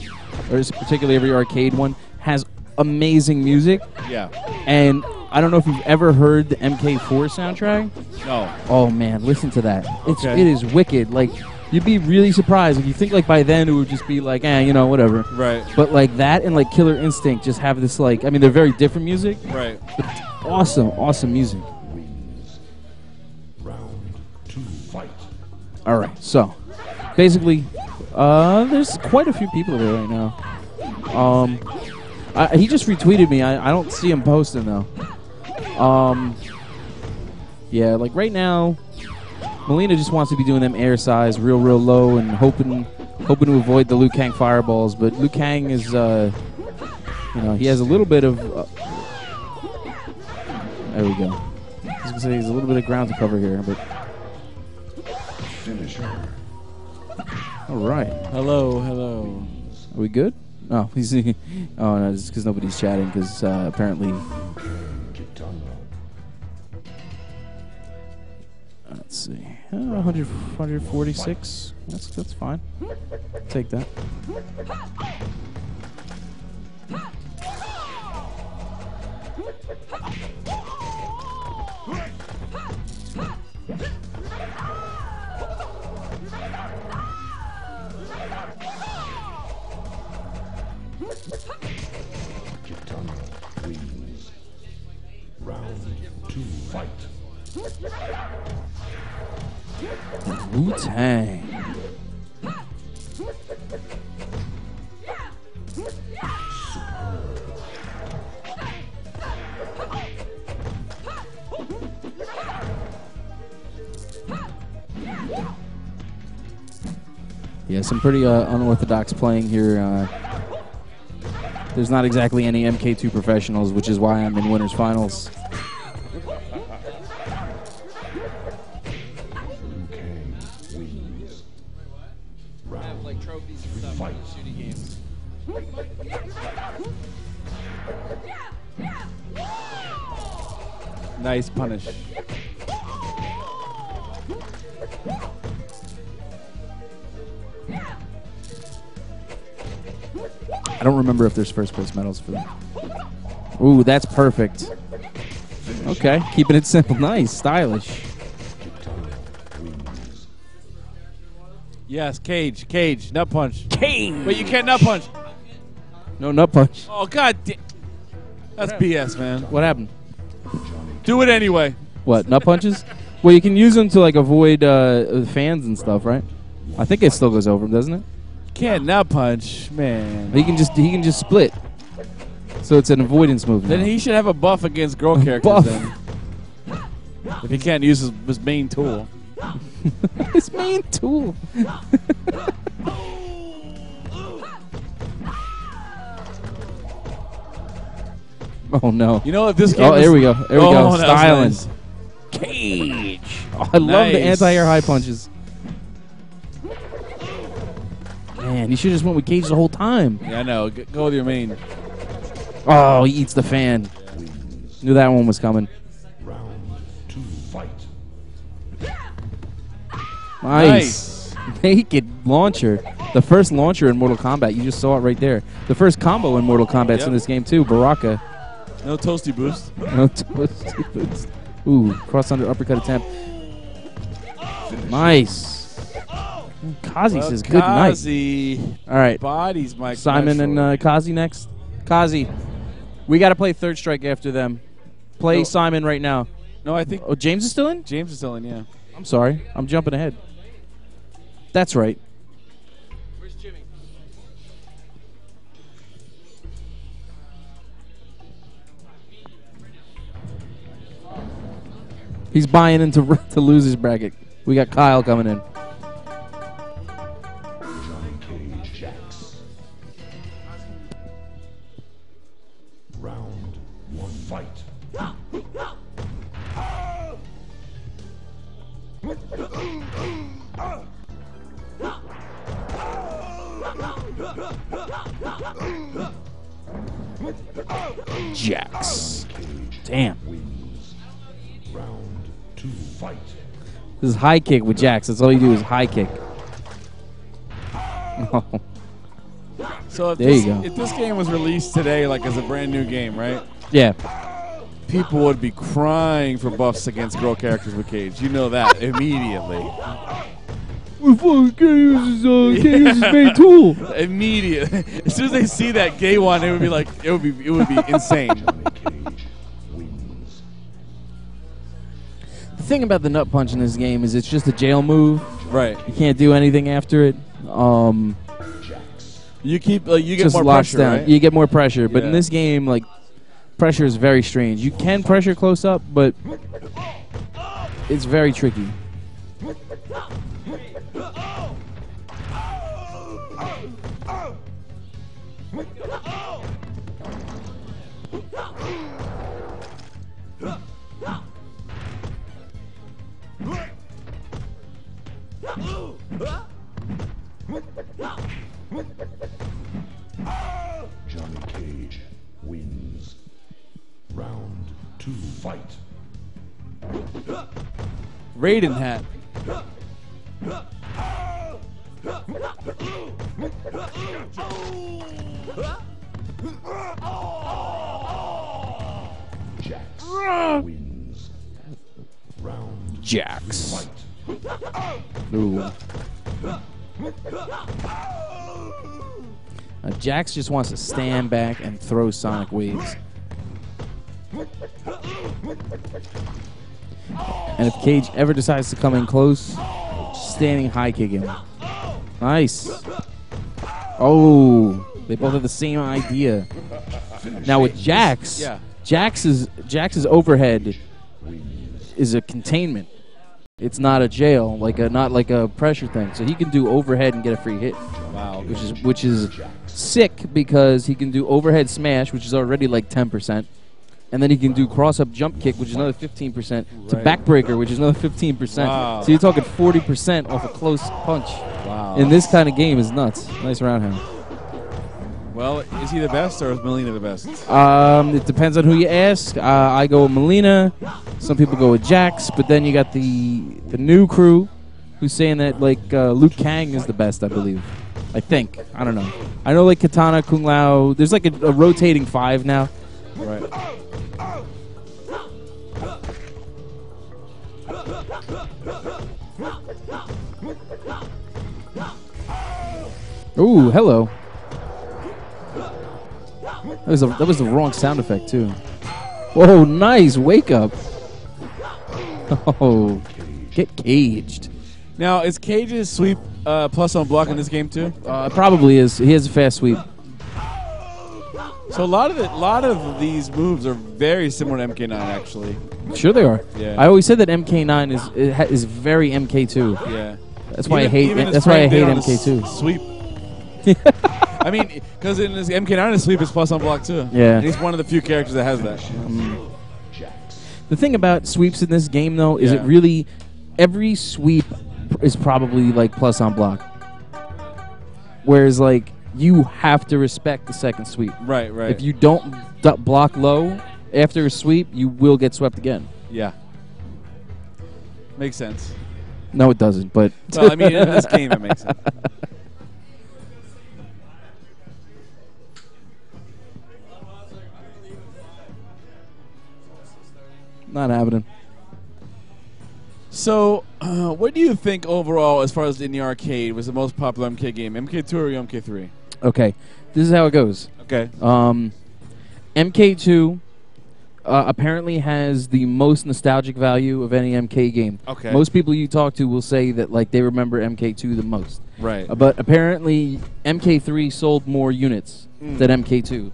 or particularly every arcade one, has amazing music. Yeah. And I don't know if you've ever heard the MK4 soundtrack. No. Oh man, listen to that. It's Okay. it is wicked. Like you'd be really surprised. if you think like by then it would just be like, eh, you know, whatever. Right. But like that and like Killer Instinct just have this like I mean they're very different music. Right. But awesome, awesome music. All right, so basically, uh, there's quite a few people there right now. Um, I, he just retweeted me. I, I don't see him posting though. Um, yeah, like right now, Mileena just wants to be doing them air size real, real low and hoping, hoping to avoid the Liu Kang fireballs. But Liu Kang is, uh, you know, he has a little bit of. Uh, there we go. I was gonna say he's a little bit of ground to cover here, but Finisher. all right. Hello, hello. Are we good? Oh, he's. oh no, it's because nobody's chatting. Because uh, apparently, let's see, uh, 100, 146. That's that's fine. Take that. Kitana Round. Fight. Wu Tang. Yeah, some pretty uh, unorthodox playing here. Uh, there's not exactly any MK2 professionals, which is why I'm in winners finals. Nice Kang I don't remember if there's first place medals for that. Ooh, that's perfect. Okay, keeping it simple. Nice, stylish. Yes, cage, cage, nut punch. Cage. But you can't nut punch. No nut punch. Oh god, da- that's BS, man. What happened? Do it anyway. What nut punches? Well, you can use them to like avoid uh, fans and stuff, right? I think it still goes over him, doesn't it? Can't nut punch, man. He can just he can just split. So it's an avoidance move. Then now. he should have a buff against girl characters. Buff. Then, if he can't use his, his main tool. his main tool. oh no! You know if this oh, game. Oh, is- there we go. There we Oh, go. that Styling. nice. Cage. Oh, I love the anti-air high punches. Man, you should have just went with Cage the whole time. Yeah, I know. G- Go with your main. Oh, he eats the fan. Knew that one was coming. Round two. Fight. Nice. Naked launcher. The first launcher in Mortal Kombat. You just saw it right there. The first combo in Mortal Kombat's Yep. in this game too. Baraka. No toasty boost. No toasty boost. Ooh, cross under uppercut attempt. Nice. Kazi Well, says good night. Kazi All right. Bodies, Mike. Simon and uh, Kazi next. Kazi, we got to play third strike after them. Play No. Simon right now. No, I think Oh, James is still in? James is still in. Yeah. I'm sorry. I'm jumping ahead. That's right. Where's Jimmy? He's buying into to lose his bracket. We got Kyle coming in. Jax. Damn. wins. two, fight. This is high kick with Jax. That's all you do is high kick. So if There this, you go. if this game was released today, like as a brand new game, right? yeah. People would be crying for buffs against girl characters with Cage. You know that immediately. We fucking can't use his, uh, can't use his main tool. Immediately. As soon as they see that gay one, it would be like it would be it would be insane. Johnny Cage wins. The thing about the nut punch in this game is it's just a jail move. right. You can't do anything after it. Um, You keep like you get just more locks pressure, down. right? You get more pressure, but in this game, like pressure is very strange. You can pressure close up, but it's very tricky. Johnny Cage wins. Round two, fight. Raiden hat. Jax ah. wins. Round Jax. fight. Ooh. Jax just wants to stand back and throw Sonic waves. And if Cage ever decides to come in close, standing high kick him. Nice. Oh, they both have the same idea. Now with Jax, Yeah. Jax's Jax's overhead is a containment. It's not a jail, like a not like a pressure thing. So he can do overhead and get a free hit, Wow. which is which is sick because he can do overhead smash, which is already like 10%. And then he can do cross up jump kick, which is another 15%, to backbreaker, which is another 15%. Wow. So you're talking 40% off a close punch. Wow. In this kind of game is nuts. Nice roundhouse. Well, is he the best or is Mileena the best? Um, it depends on who you ask. Uh, I go with Mileena. Some people go with Jax, but then you got the the new crew who's saying that like uh, Liu Kang is the best. I believe. I think. I don't know. I know like Kitana, Kung Lao. There's like a, a rotating five now. Right. Ooh, hello. That was a, that was the wrong sound effect too. Whoa, nice wake up. Oh, get caged. Now, is Cage's sweep uh, plus on block in this game too? Uh, probably is. He has a fast sweep. So a lot of it, a lot of these moves are very similar to MK9 actually. Sure, they are. Yeah. I always said that MK9 is is very MK2. Yeah. That's why I hate. That's why I hate did on his MK2. Sweep. I mean, because in his MK9, his sweep is plus on block too. Yeah. And he's one of the few characters that has that. Mm. The thing about sweeps in this game, though, is it really every sweep is probably like plus on block. Whereas, like, you have to respect the second sweep. Right, right. If you don't block low after a sweep, you will get swept again. yeah. Makes sense. No, it doesn't. But Well, I mean, in this game, it makes sense. not happening. So, uh, what do you think overall, as far as in the arcade, was the most popular MK game? MK2 or MK3? Okay, this is how it goes. Okay. Um, MK2 uh, apparently has the most nostalgic value of any MK game. Okay. Most people you talk to will say that like they remember MK2 the most. Right. Uh, but apparently MK3 sold more units Mm. than MK2.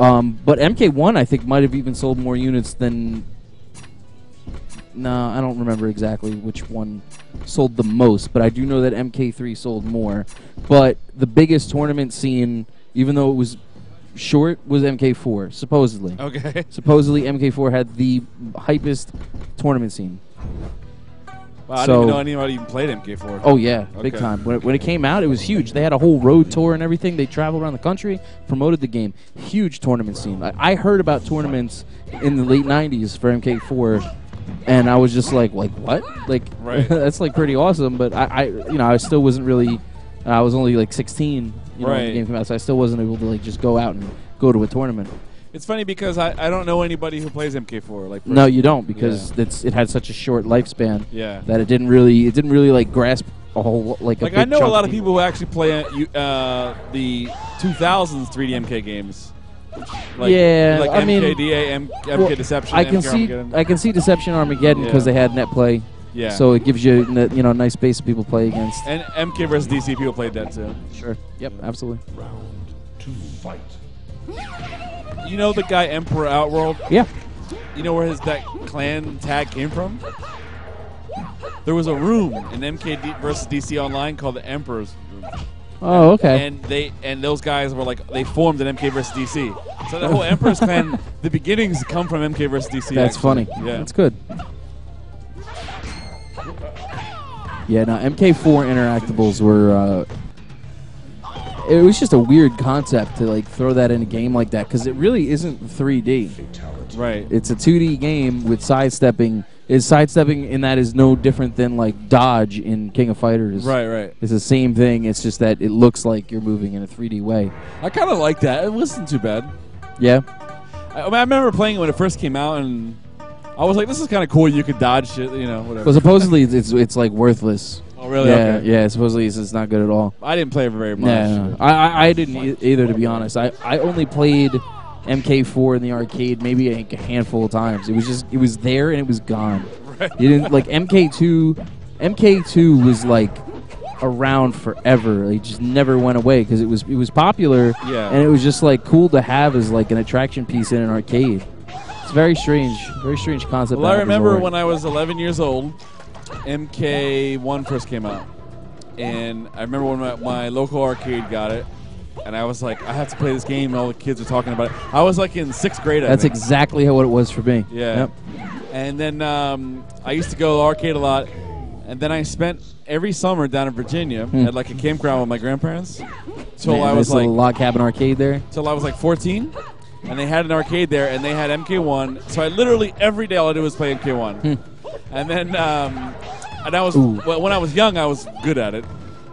Um, but MK1 I think might have even sold more units than. No, I don't remember exactly which one sold the most, but I do know that MK3 sold more. But the biggest tournament scene, even though it was short, was MK4 supposedly. Okay. Supposedly MK4 had the hypest tournament scene. Wow, I So- didn't even know anybody even played MK4. Oh yeah, big time. When it, when it came out, it was huge. They had a whole road tour and everything. They traveled around the country, promoted the game. Huge tournament scene. I, I heard about tournaments in the late '90s for MK4 and I was just like, like what? Like Right. that's like pretty awesome. But I, I, you know, I still wasn't really. I was only like 16. You know, when the Right. game came out, so I still wasn't able to like just go out and go to a tournament. It's funny because I, I don't know anybody who plays MK4. Like No, you don't because it's it had such a short lifespan Yeah. that it didn't really it didn't really like grasp a whole like Like I know a lot of people who actually play uh, you- uh, the 2000s 3D MK games. Like, Yeah, like I mean- MKDA, M- MK Well, Deception. I can MK see Armageddon. I can see Deception Armageddon because Yeah. they had net play. Yeah. So it gives you you know a nice base of people to play against. and MK versus DC people played that too. Sure. Yep. Absolutely. Round two, fight. You know the guy Emperor Outworld? Yeah. You know where his that clan tag came from? There was a room in MK versus DC Online called the Emperor's Room. Oh, okay. And they and those guys were like they formed an MK versus DC. So the whole Emperor's clan, the beginnings come from MK versus DC. That's actually. funny. Yeah. That's good. Yeah, no, MK4 interactables were. Uh, it was just a weird concept to like throw that in a game like that because it really isn't 3D. Right. It's a 2D game with sidestepping. Is sidestepping in that is no different than like dodge in King of Fighters. Right, right. It's the same thing. It's just that it looks like you're moving in a 3D way. I kind of like that. It wasn't too bad. Yeah. I, I, mean, I remember playing it when it first came out, and I was like, "This is kind of cool. You could dodge shit, you know, whatever." Well, supposedly it's, it's it's like worthless. oh, really? Yeah, Okay. yeah. Supposedly it's, it's not good at all. I didn't play it very much. Yeah, no. I, I I didn't e- either to be honest. I, I only played MK4 in the arcade maybe a handful of times. It was just it was there and it was gone. Right. You didn't like MK2. MK2 was like around forever. It just never went away because it was it was popular. Yeah. and it was just like cool to have as like an attraction piece in an arcade. It's very strange, very strange concept. Well, I remember when I was 11 years old, MK1 first came out. And I remember when my, my local arcade got it. And I was like, I have to play this game. And all the kids are talking about it. I was like in sixth grade. I That's think. exactly how what it was for me. Yeah. Yep. And then um, I used to go to the arcade a lot. And then I spent every summer down in Virginia Hmm. at like a campground with my grandparents. Till I was like log cabin arcade there. till I was like 14, and they had an arcade there, and they had MK1. So I literally every day all I did was play MK1, and then um, and I was Hmm. Well, when I was young I was good at it,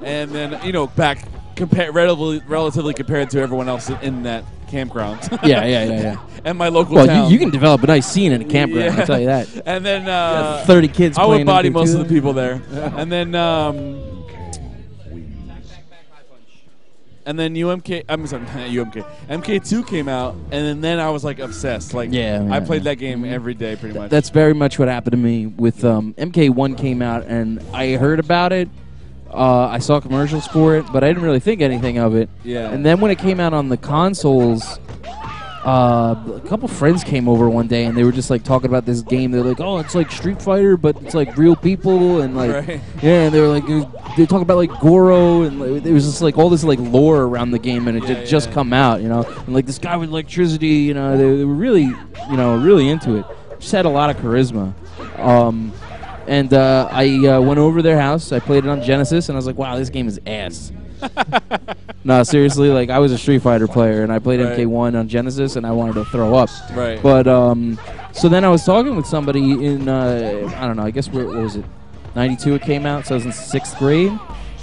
and then you know back compare relatively relatively compared to everyone else in, that campground. Yeah, yeah, yeah, yeah. and my local Well, town. you, you can develop a nice scene in a campground. Yeah. I tell you that. And then uh, Thirty kids. I would body most of the people there, and then. Um, and then UMK, I'm sorry, UMK, MK2 came out, and then, then I was like obsessed. Like, Yeah, I played yeah. that game every day pretty much. That's very much what happened to me with um, MK1 came out, and I heard about it. Uh, I saw commercials for it, but I didn't really think anything of it. Yeah. And then when it came out on the consoles, uh, a couple friends came over one day, and they were just like talking about this game. They're like, "Oh, it's like Street Fighter, but it's like real people," and like, Right. yeah, and they were like, they talk about like Goro, and like, there was just like all this like lore around the game, and it Yeah, had just come out, you know, and like this guy with electricity, you know, they, they were really, you know, really into it. Just had a lot of charisma. Um, and uh, I uh, went over their house. I played it on Genesis, and I was like, "Wow, this game is ass." no, seriously, like I was a Street Fighter player, and I played Right. MK1 on Genesis, and I wanted to throw up. Right. But um, so then I was talking with somebody in uh, I don't know. I guess where, what was it? '92 it came out, so I was in sixth grade.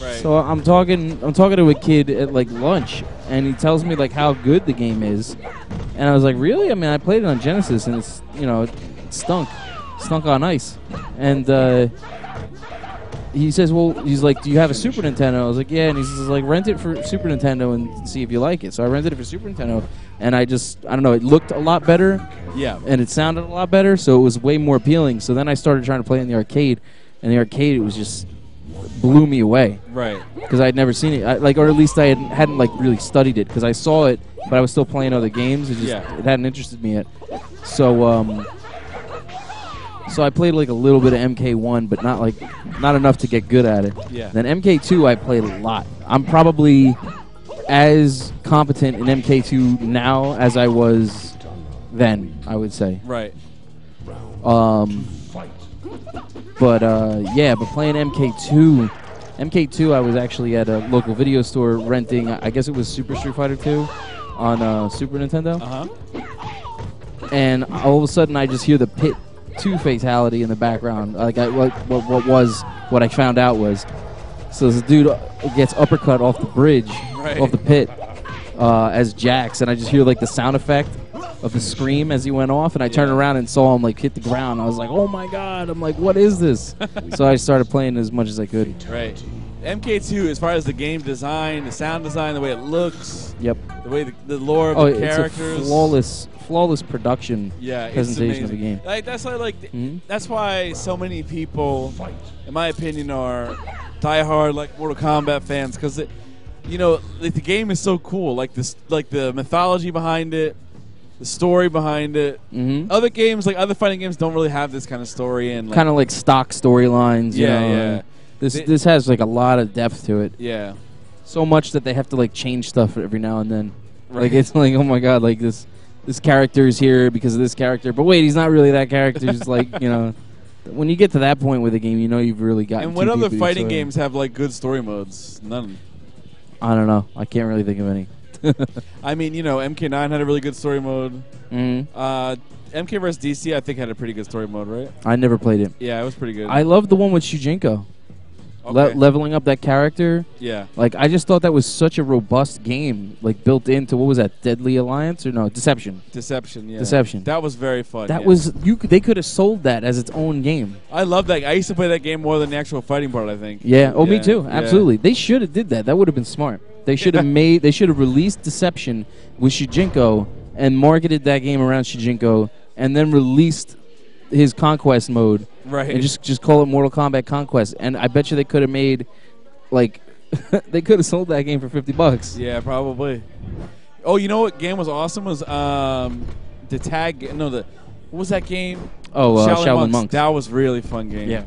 Right. So I'm talking, I'm talking to a kid at like lunch, and he tells me like how good the game is, and I was like, really? I mean, I played it on Genesis, and it's you know, it stunk, stunk on ice, and uh, he says, well, he's like, do you have a Super Nintendo? I was like, yeah, and he says like, rent it for Super Nintendo and see if you like it. So I rented it for Super Nintendo, and I just, I don't know, it looked a lot better, yeah. and it sounded a lot better, so it was way more appealing. So then I started trying to play it in the arcade, and the arcade it was just blew me away Right. because I'd never seen it, I, like, or at least I hadn't, hadn't like really studied it because I saw it, but I was still playing other games. It just Yeah. it hadn't interested me yet. So um, so I played like a little bit of MK1, but not like not enough to get good at it. Yeah. Then MK2 I played a lot. I'm probably as competent in MK2 now as I was then. I would say. Right. Um, Fight. but uh, yeah, but playing MK2, MK2, I was actually at a local video store renting. I guess it was Super Street Fighter 2 on uh, Super Nintendo, Uh huh. and all of a sudden I just hear the pit MK2 fatality in the background. Like I, what, what what was what I found out was, so this dude gets uppercut off the bridge, Right. off the pit, uh, as Jax, and I just hear like the sound effect of the scream as he went off, and I turned around and saw him like hit the ground. I was like, oh my god! I'm like, what is this? so I started playing as much as I could. Right. MK2, as far as the game design, the sound design, the way it looks, Yep. the way the, the lore of Oh, the characters. flawless, flawless production yeah, presentation of the game. Like that's why, like, Mhm. that's why so many people, in my opinion, are diehard like Mortal Kombat fans because you know, like the game is so cool. Like this, like the mythology behind it, the story behind it. Mm-hmm. Other games, like other fighting games, don't really have this kind of story and like, kind of like stock storylines. Yeah, know, yeah. This They- this has like a lot of depth to it. yeah. So much that they have to like change stuff every now and then. Right. Like it's like oh my god, like this this character is here because of this character, but wait, he's not really that character. Just like you know, when you get to that point with a game, you know you've really gotten. And what other fighting it. games have like good story modes? None. I don't know. I can't really think of any. I mean, you know, MK9 had a really good story mode. hmm Uh, MK vs DC, I think, had a pretty good story mode, right? I never played it. Yeah, it was pretty good. I love the one with Shujinko. Le- leveling up that character. yeah. Like I just thought that was such a robust game, like built into what was that, Deadly Alliance or no, Deception. Deception, yeah. Deception. That was very fun. That yeah. was you. could- They could have sold that as its own game. I love that. I used to play that game more than the actual fighting part. I think. Yeah. Oh, me Yeah, too. yeah. Absolutely. They should have did that. That would have been smart. They should have made. They should have released Deception with Shujinko and marketed that game around Shujinko, and then released his Conquest mode Right. and just just call it Mortal Kombat Conquest. And I bet you they could have made, like, they could have sold that game for fifty bucks. Yeah, probably. Oh, you know what game was awesome was um the tag. No, the what was that game? Oh, uh, Shaolin, Monks. That was really fun game. Yeah.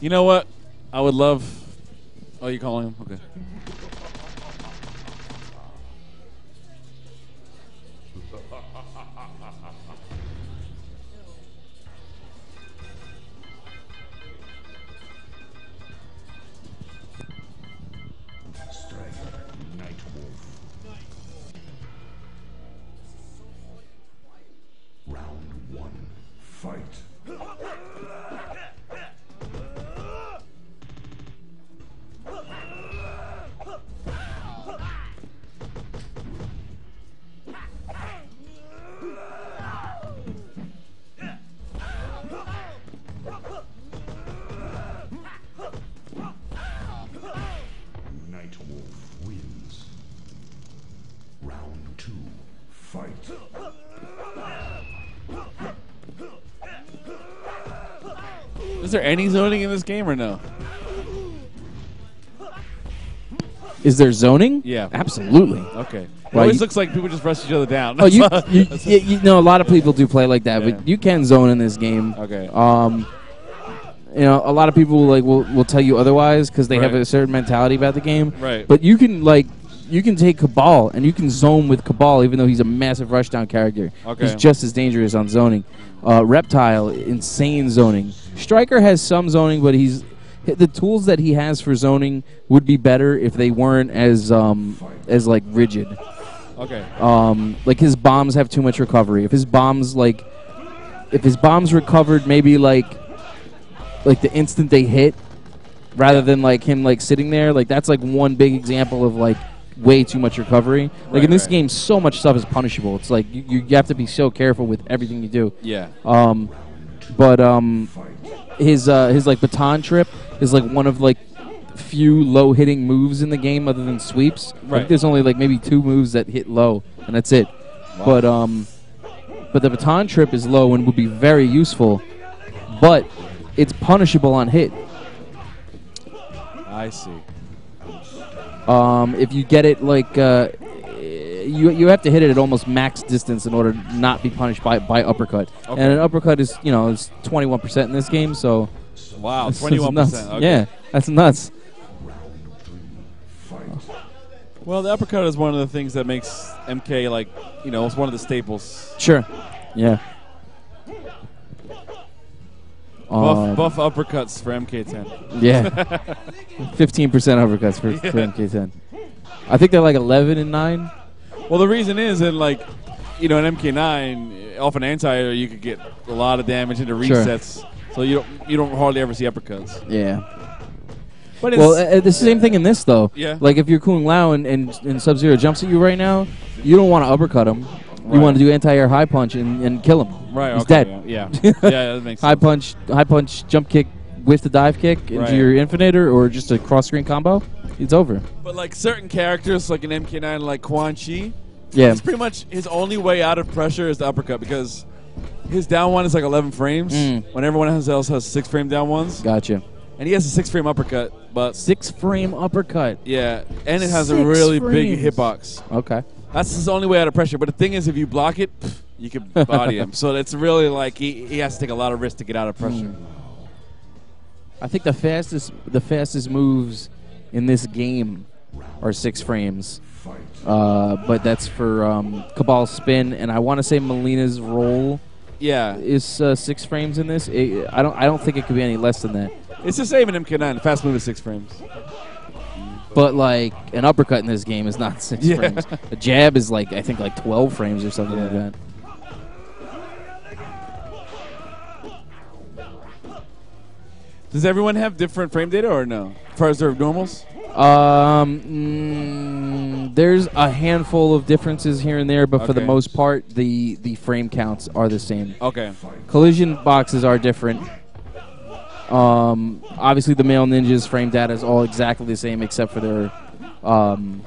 You know what? I would love. Oh, you calling him? Okay. Is there any zoning in this game or no? Is there zoning? Yeah. Absolutely. Okay. It Well, always you- looks like people just rush each other down. Oh, you, you, you, you know, a lot of people do play like that, Yeah. but you can zone in this game. Okay. Um, you know, a lot of people like will, will tell you otherwise because they have Right. a certain mentality about the game. Right. But you can like, you can take Kabal and you can zone with Kabal, even though he's a massive rushdown character. Okay. He's just as dangerous on zoning. Uh, Reptile, insane zoning. Stryker has some zoning, but he's the tools that he has for zoning would be better if they weren't as um, as like rigid. okay. Um, like his bombs have too much recovery. If his bombs like, if his bombs recovered, maybe like, like the instant they hit, rather than like him like sitting there. Like that's like one big example of like way too much recovery. Like Right, in this right. game, so much stuff is punishable. It's like you, you have to be so careful with everything you do. Yeah. Um, but um, his uh, his like baton trip is like one of like few low hitting moves in the game other than sweeps. I Right. think there's only like maybe two moves that hit low, and that's it. But um, but the baton trip is low and would be very useful, but it's punishable on hit. I see. Um, if you get it like uh, you you have to hit it at almost max distance in order to not be punished by by uppercut. Okay. And an uppercut is you know is 21 percent in this game, so Wow. that's- that's Twenty-one nuts. percent. Okay. Yeah, that's nuts. Well, the uppercut is one of the things that makes MK like you know it's one of the staples. Sure. Yeah. Um, buff, buff uppercuts for MK10. Yeah, fifteen percent uppercuts for, for MK10. I think they're like eleven and nine. Well, the reason is that like, you know, an MK9 off an anti-air, you could get a lot of damage into Sure. resets. So you don't you don't hardly ever see uppercuts. Yeah. But it's, Well, uh, uh, the same thing in this though. Yeah. Like if you're Kung Lao and, and, and Sub Zero jumps at you right now, you don't want to uppercut him. You want to do anti-air high punch and, and kill him. Right, He's okay, dead. Yeah, yeah, yeah that makes high punch, high punch, jump kick with the dive kick into Right. your infinator or just a cross screen combo. It's over. But like certain characters, like an MK9, like Quan Chi, Yeah. it's pretty much his only way out of pressure is the uppercut because his down one is like 11 frames Mm. when everyone else else has six frame down ones, Gotcha. and he has a six frame uppercut. But Six frame uppercut. yeah, and it has a Six really big frames. hitbox. Okay. That's his only way out of pressure. But the thing is, if you block it, pff, you can body him. So it's really like he, he has to take a lot of risk to get out of pressure. Mm. I think the fastest the fastest moves in this game are six frames. Uh, but that's for um, Kabal spin, and I want to say Mileena's roll Yeah, is uh, six frames in this. It, I don't I don't think it could be any less than that. it's the same in MK9. Fast move is six frames. But like an uppercut in this game is not six Yeah. frames. A jab is like I think like twelve frames or something like that. Does everyone have different frame data or no? As far as their normals? Um, mm, there's a handful of differences here and there, but for the Okay. most part, the the frame counts are the same. Okay. Collision boxes are different. Um, obviously, the male ninjas frame data is all exactly the same except for their, um,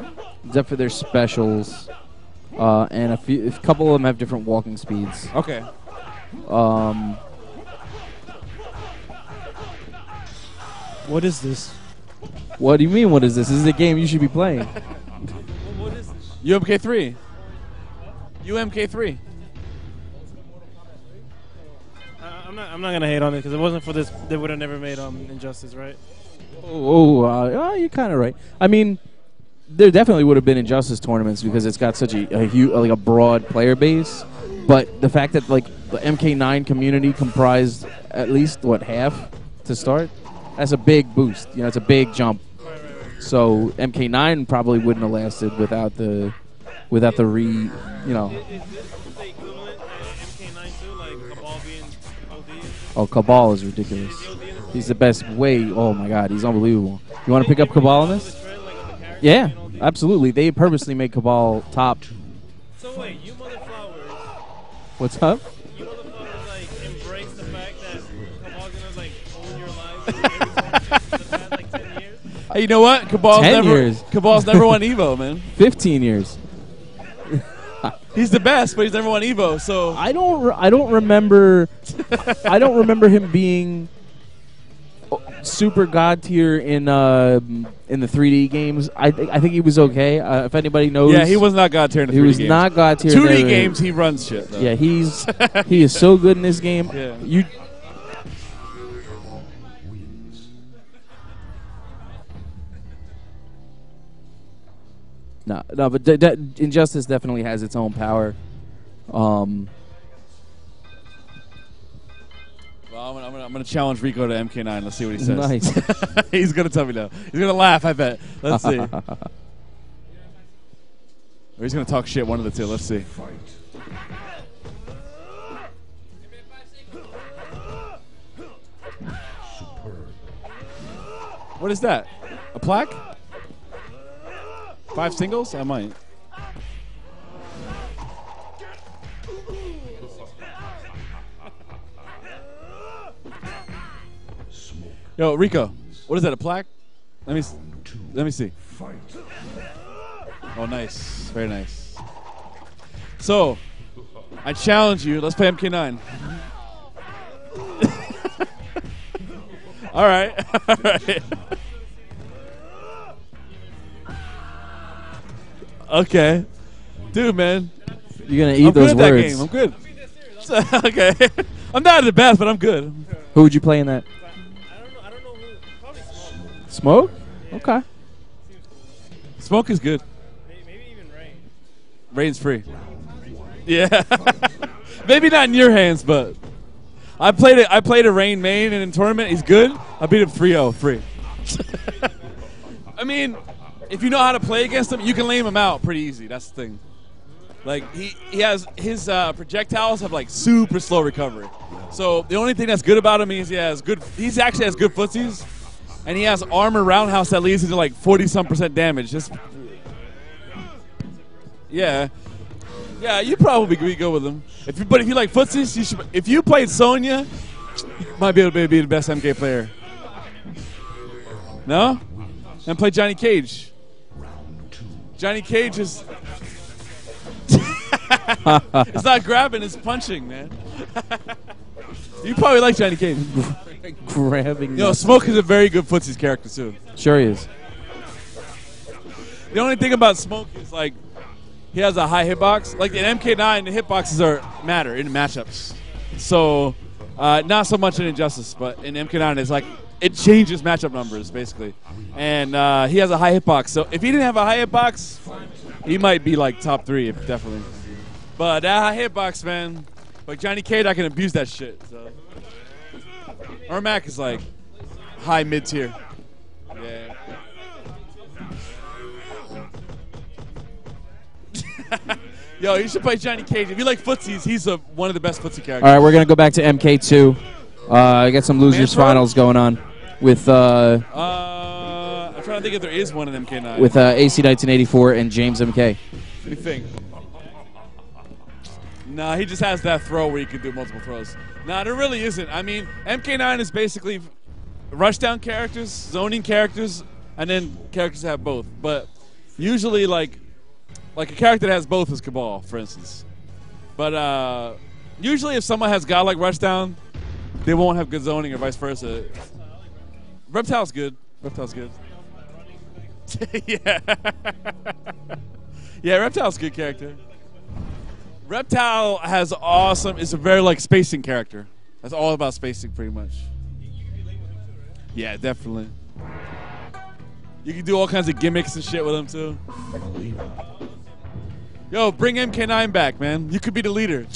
except for their specials, uh, and a few, a couple of them have different walking speeds. Okay. Um, What is this? what do you mean? What is this? This is a game you should be playing. What is this? UMK3. UMK3. Uh, I'm not. I'm not gonna hate on it because it wasn't for this. They would have never made um Injustice, right? Oh, uh, oh you're kind of right. I mean, there definitely would have been injustice tournaments because it's got such a, a huge, like a broad player base. But the fact that like the MK9 community comprised at least what half to start, that's a big boost. You know, it's a big jump. So MK9 probably wouldn't have lasted without the without the re, you know. Is, is this the equivalent at MK9 too, like Kabal being OD? and shit? Oh, Kabal is ridiculous. He's the best. Way. Oh my God, he's unbelievable. You want to pick up Kabal in this? trend, like, of the character Yeah, absolutely. They purposely made Kabal top. So wait, you mother flowers, What's up? Hey, you know what? Kabal's 10 never years. Kabal's never won Evo, man. 15 years. He's the best, but he's never won Evo. So I don't. Re- I don't remember. I don't remember him being super god tier in uh, in the 3D games. I think. I think he was okay. Uh, if anybody knows, yeah, he was not God tier in the He 3D was games. not god tier. 2D in games, he runs shit. Though. Yeah, he's he is so good in this game. Yeah. You. No, no, but d- d- Injustice definitely has its own power. Um, Well, I'm gonna, I'm, gonna, I'm gonna challenge Rico to MK9. Let's see what he says. Nice. he's gonna tell me no. He's gonna laugh. I bet. Let's see. or he's gonna talk shit. One of the two. Let's see. What is that? A plaque? Five singles? I might. Yo, Rico, what is that? A plaque? Let me let me see. Oh, nice, very nice. So, I challenge you. Let's play MK9. all right, all right. Okay, dude, man. you're gonna eat I'm those good at words. that game. I'm good. okay, I'm not the best, but I'm good. Who would you play in that? I don't know. I don't know who. Probably Smoke. Smoke. Okay. Smoke is good. Maybe, maybe even Rain. Rain's free. Yeah. Maybe not in your hands, but I played it. I played a Rain main and in tournament. He's good. I beat him 3-0 free. I mean, if you know how to play against him, you can lame him out pretty easy. That's the thing. Like he, he has his uh, projectiles have like super slow recovery. So the only thing that's good about him is he has good. He's actually has good footsies, and he has armor roundhouse that leads into like forty some percent damage. Just yeah, yeah. You probably be good with him. If you, but if you like footsies, you should. If you played Sonya, you might be able to be the best MK player. No, and play Johnny Cage. Johnny Cage is. it's not grabbing, it's punching, man. you probably like Johnny Cage. Grabbing. Yo, Smoke is a very good footsies character too. Sure he is. The only thing about Smoke is like he has a high hitbox. Like in MK9, the hitboxes are matter in matchups. So uh, not so much in Injustice, but in MK9, it's like it changes matchup numbers basically. And uh, he has a high hitbox. So if he didn't have a high hitbox, he might be like top three, if- definitely. But that high hitbox, man. Like Johnny Cage, I can abuse that shit. So. Ermac is like high mid tier. Yeah. Yo, you should play Johnny Cage. If you like footsies, he's a, one of the best footsie characters. All right, we're gonna go back to MK2. Uh, I got some losers finals going on with uh, Uh, I'm trying to think if there is one in MK9. with uh, AC 1984 and James MK. What do you think? Nah, he just has that throw where he can do multiple throws. Nah, there really isn't. I mean, MK9 is basically rushdown characters, zoning characters, and then characters that have both. But usually, like, like a character that has both is Kabal, for instance. But uh, usually, if someone has godlike rushdown, they won't have good zoning or vice versa. Reptile's good. Reptile's good. yeah. yeah, Reptile's a good character. Reptile has awesome. It's a very like spacing character. That's all about spacing, pretty much. Yeah, definitely. You can do all kinds of gimmicks and shit with him too. Yo, bring MK9 back, man. You could be the leader.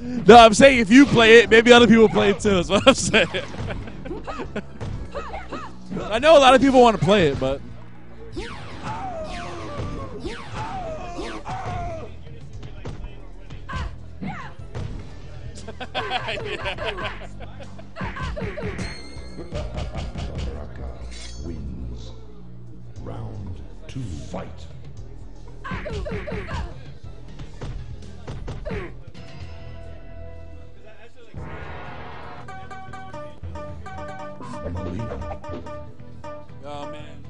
No, I'm saying if you play it, maybe other people play it too. Is what I'm saying. I know a lot of people want to play it, but Baraka fight. Oh man.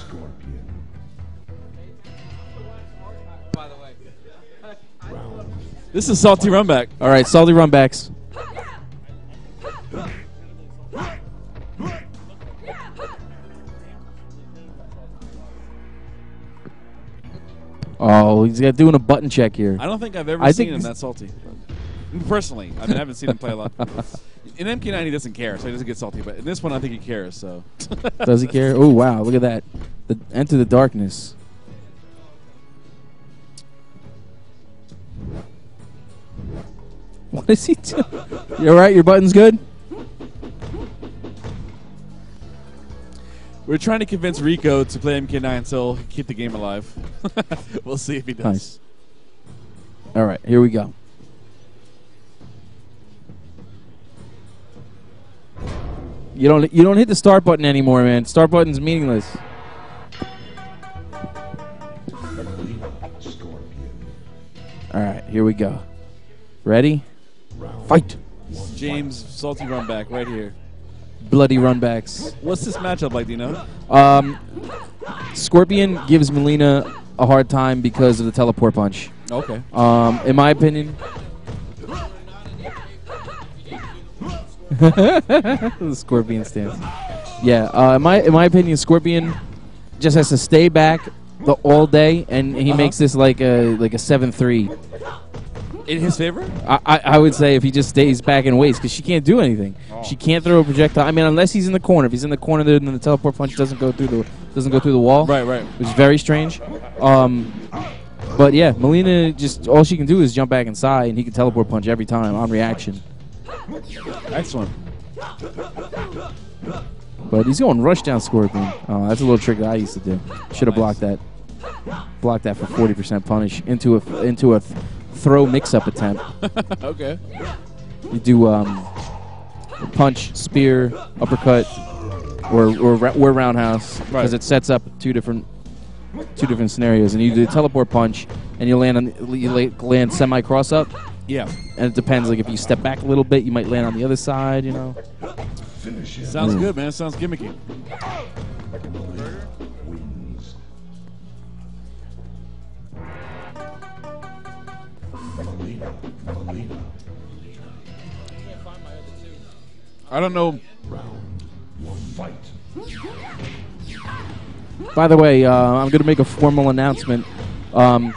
Scorpion. By the way. Round This is salty runback. All right, salty runbacks. Oh, he's got doing a button check here. I don't think I've ever I seen him that salty. Personally, I mean, I haven't seen him play a lot. In MK9, he doesn't care, so he doesn't get salty. But in this one, I think he cares. So Does he care? Oh wow, look at that. The, enter the darkness. What is he doing? You all right? Your button's good. We're trying to convince Rico to play MK9 so he'll keep the game alive. we'll see if he does. Nice. All right, here we go. You don't you don't hit the start button anymore, man. Start button's meaningless. All right, here we go. Ready? Fight. James, salty Run back right here. Bloody runbacks. What's this matchup like? Do you know? Um, Scorpion gives Mileena a hard time because of the teleport punch. Okay. Um, in my opinion, the Scorpion stance. Yeah, uh, in my in my opinion, Scorpion just has to stay back the all day, and he makes this like a like a seven three. In his favor? I, I I would say if he just stays back and waits, because she can't do anything. She can't throw a projectile. I mean, unless he's in the corner. If he's in the corner, then the teleport punch doesn't go through the doesn't go through the wall. Right, right. Which is very strange. Um, But yeah, Mileena just all she can do is jump back inside, and he can teleport punch every time on reaction. Excellent. But he's going rush down Scorpion. Oh, that's a little trick that I used to do. Should have blocked that. Blocked that for 40% punish into a into a throw mix-up attempt. okay. You do um, punch, spear, uppercut, or or, ra- or roundhouse because Right. it sets up two different two different scenarios. And you do teleport punch, and you land on you la- land semi cross up, Yeah. and it depends. Like if you step back a little bit, you might land on the other side. You know. Finish him. Sounds good, man. Sounds gimmicky. I don't know. By the way, uh, I'm going to make a formal announcement. Um,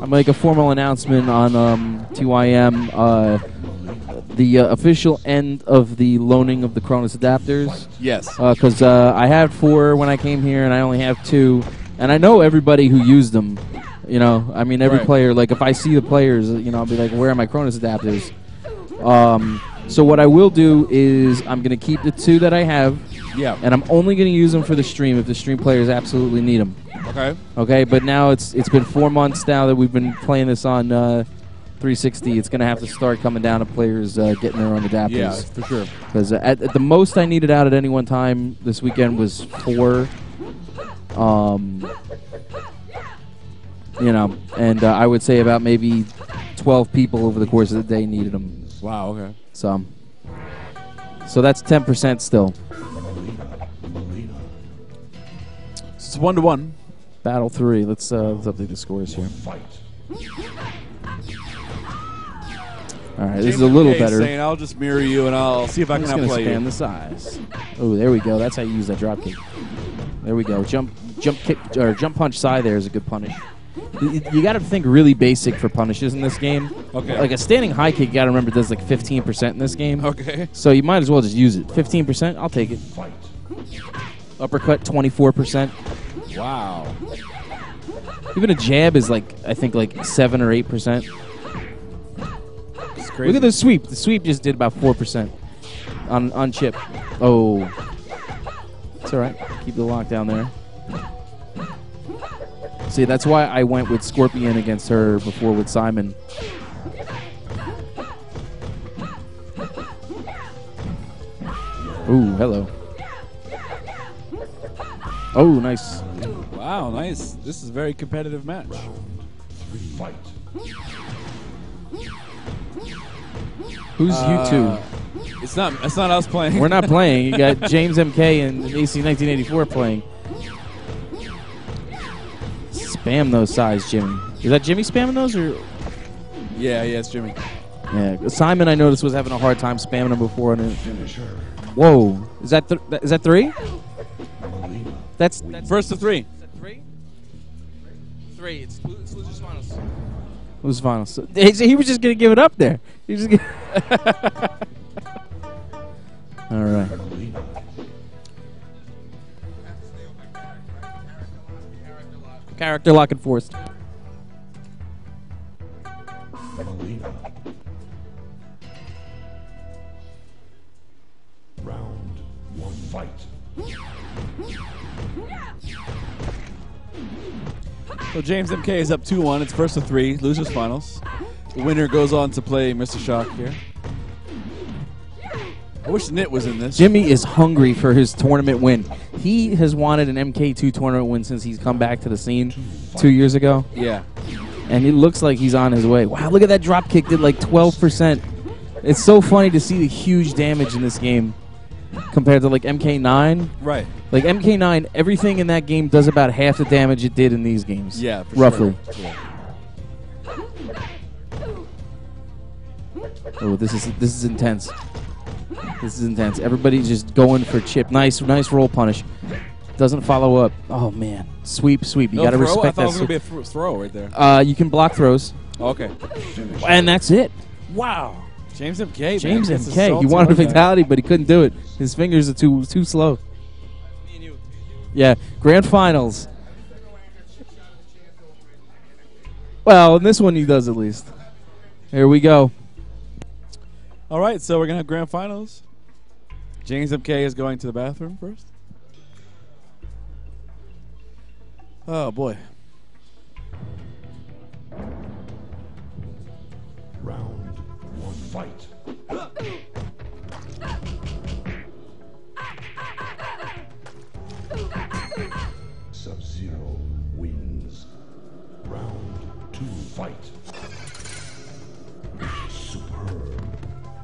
I'll make a formal announcement on um, TYM. Uh, the uh, official end of the loaning of the Cronus adapters Yes. because uh, I had four when I came here, and I only have two. And I know everybody who used them. You know, I mean, every Right. player. Like, if I see the players, you know, I'll be like, "Where are my Cronus adapters?" Um, so what I will do is I'm gonna keep the two that I have, yeah. and I'm only gonna use them for the stream if the stream players absolutely need them. Okay. Okay, but now it's it's been four months now that we've been playing this on uh, 360. It's gonna have to start coming down to players uh, getting their own adapters. Yeah, for sure. Because at, at the most I needed out at any one time this weekend was four. Um, you know, and uh, I would say about maybe 12 people over the course of the day needed them. Wow. Okay. So, so that's 10% still. Mileena. Mileena. It's one to one. Battle three. Let's uh, let's update the scores here. Fight. All right, this is a little better. Saying, I'll just mirror you and I'll see if I I'm can outplay you. the size. Oh, there we go. That's how you use that drop kick. There we go. Jump, jump kick or jump punch side. There is a good punish. You, you got to think really basic for punishes in this game. Okay. Like a standing high kick, you got to remember does like 15% in this game. Okay. So you might as well just use it. 15%, I'll take it. Uppercut, 24%. Wow. Even a jab is like I think like seven or eight percent. It's crazy. Look at the sweep. The sweep just did about four percent on on chip. Oh, it's all right. Keep the lock down there. See, that's why I went with Scorpion against her before with Simon. Ooh, hello. Oh, nice. Wow. Nice. This is a very competitive match. Fight. Who's you two? Uh, It's not. It's not us playing. We're not playing. You got James MK and AC 1984 playing. Spam those sides, Jimmy. Is that Jimmy spamming those or? yeah. Yeah. It's Jimmy. Yeah, Simon I noticed was having a hard time spamming them before. And it, Finish her. whoa, is that th- is that three? That's, that's First to three. three. Three. It's, it's losers finals. Losers finals. So, he he was just gonna give it up there. Was just. Gonna All right. Character lock enforced. Round one. Fight. So James MK is up 2-1. It's first to three. Losers finals. The winner goes on to play Mr. Shock here. I wish Nit was in this. Jimmy is hungry for his tournament win. He has wanted an MK2 tournament win since he's come back to the scene two years ago, Yeah. and it looks like he's on his way. Wow, look at that drop kick, did like 12%. It's so funny to see the huge damage in this game compared to like MK9. Right. Like MK9, everything in that game does about half the damage it did in these games. Yeah. Roughly. Sure. Yeah. Oh, this is this is intense. This is intense. Everybody's just going for chip. Nice, nice roll punish. Doesn't follow up. Oh man, sweep, sweep. You No got to throw? I respect thought it that. was gonna be a th- throw right there. Uh, you can block throws, Okay. And that's it. Wow. James MK. James MK. He wanted a fatality, but he couldn't do it. His fingers are too too slow. Me and you. Yeah, grand finals. Well, in this one he does at least. Here we go. All right, so we're gonna have grand finals. James MK is going to the bathroom first. Oh boy. Round one. Fight. Sub-Zero wins. Round two. Fight.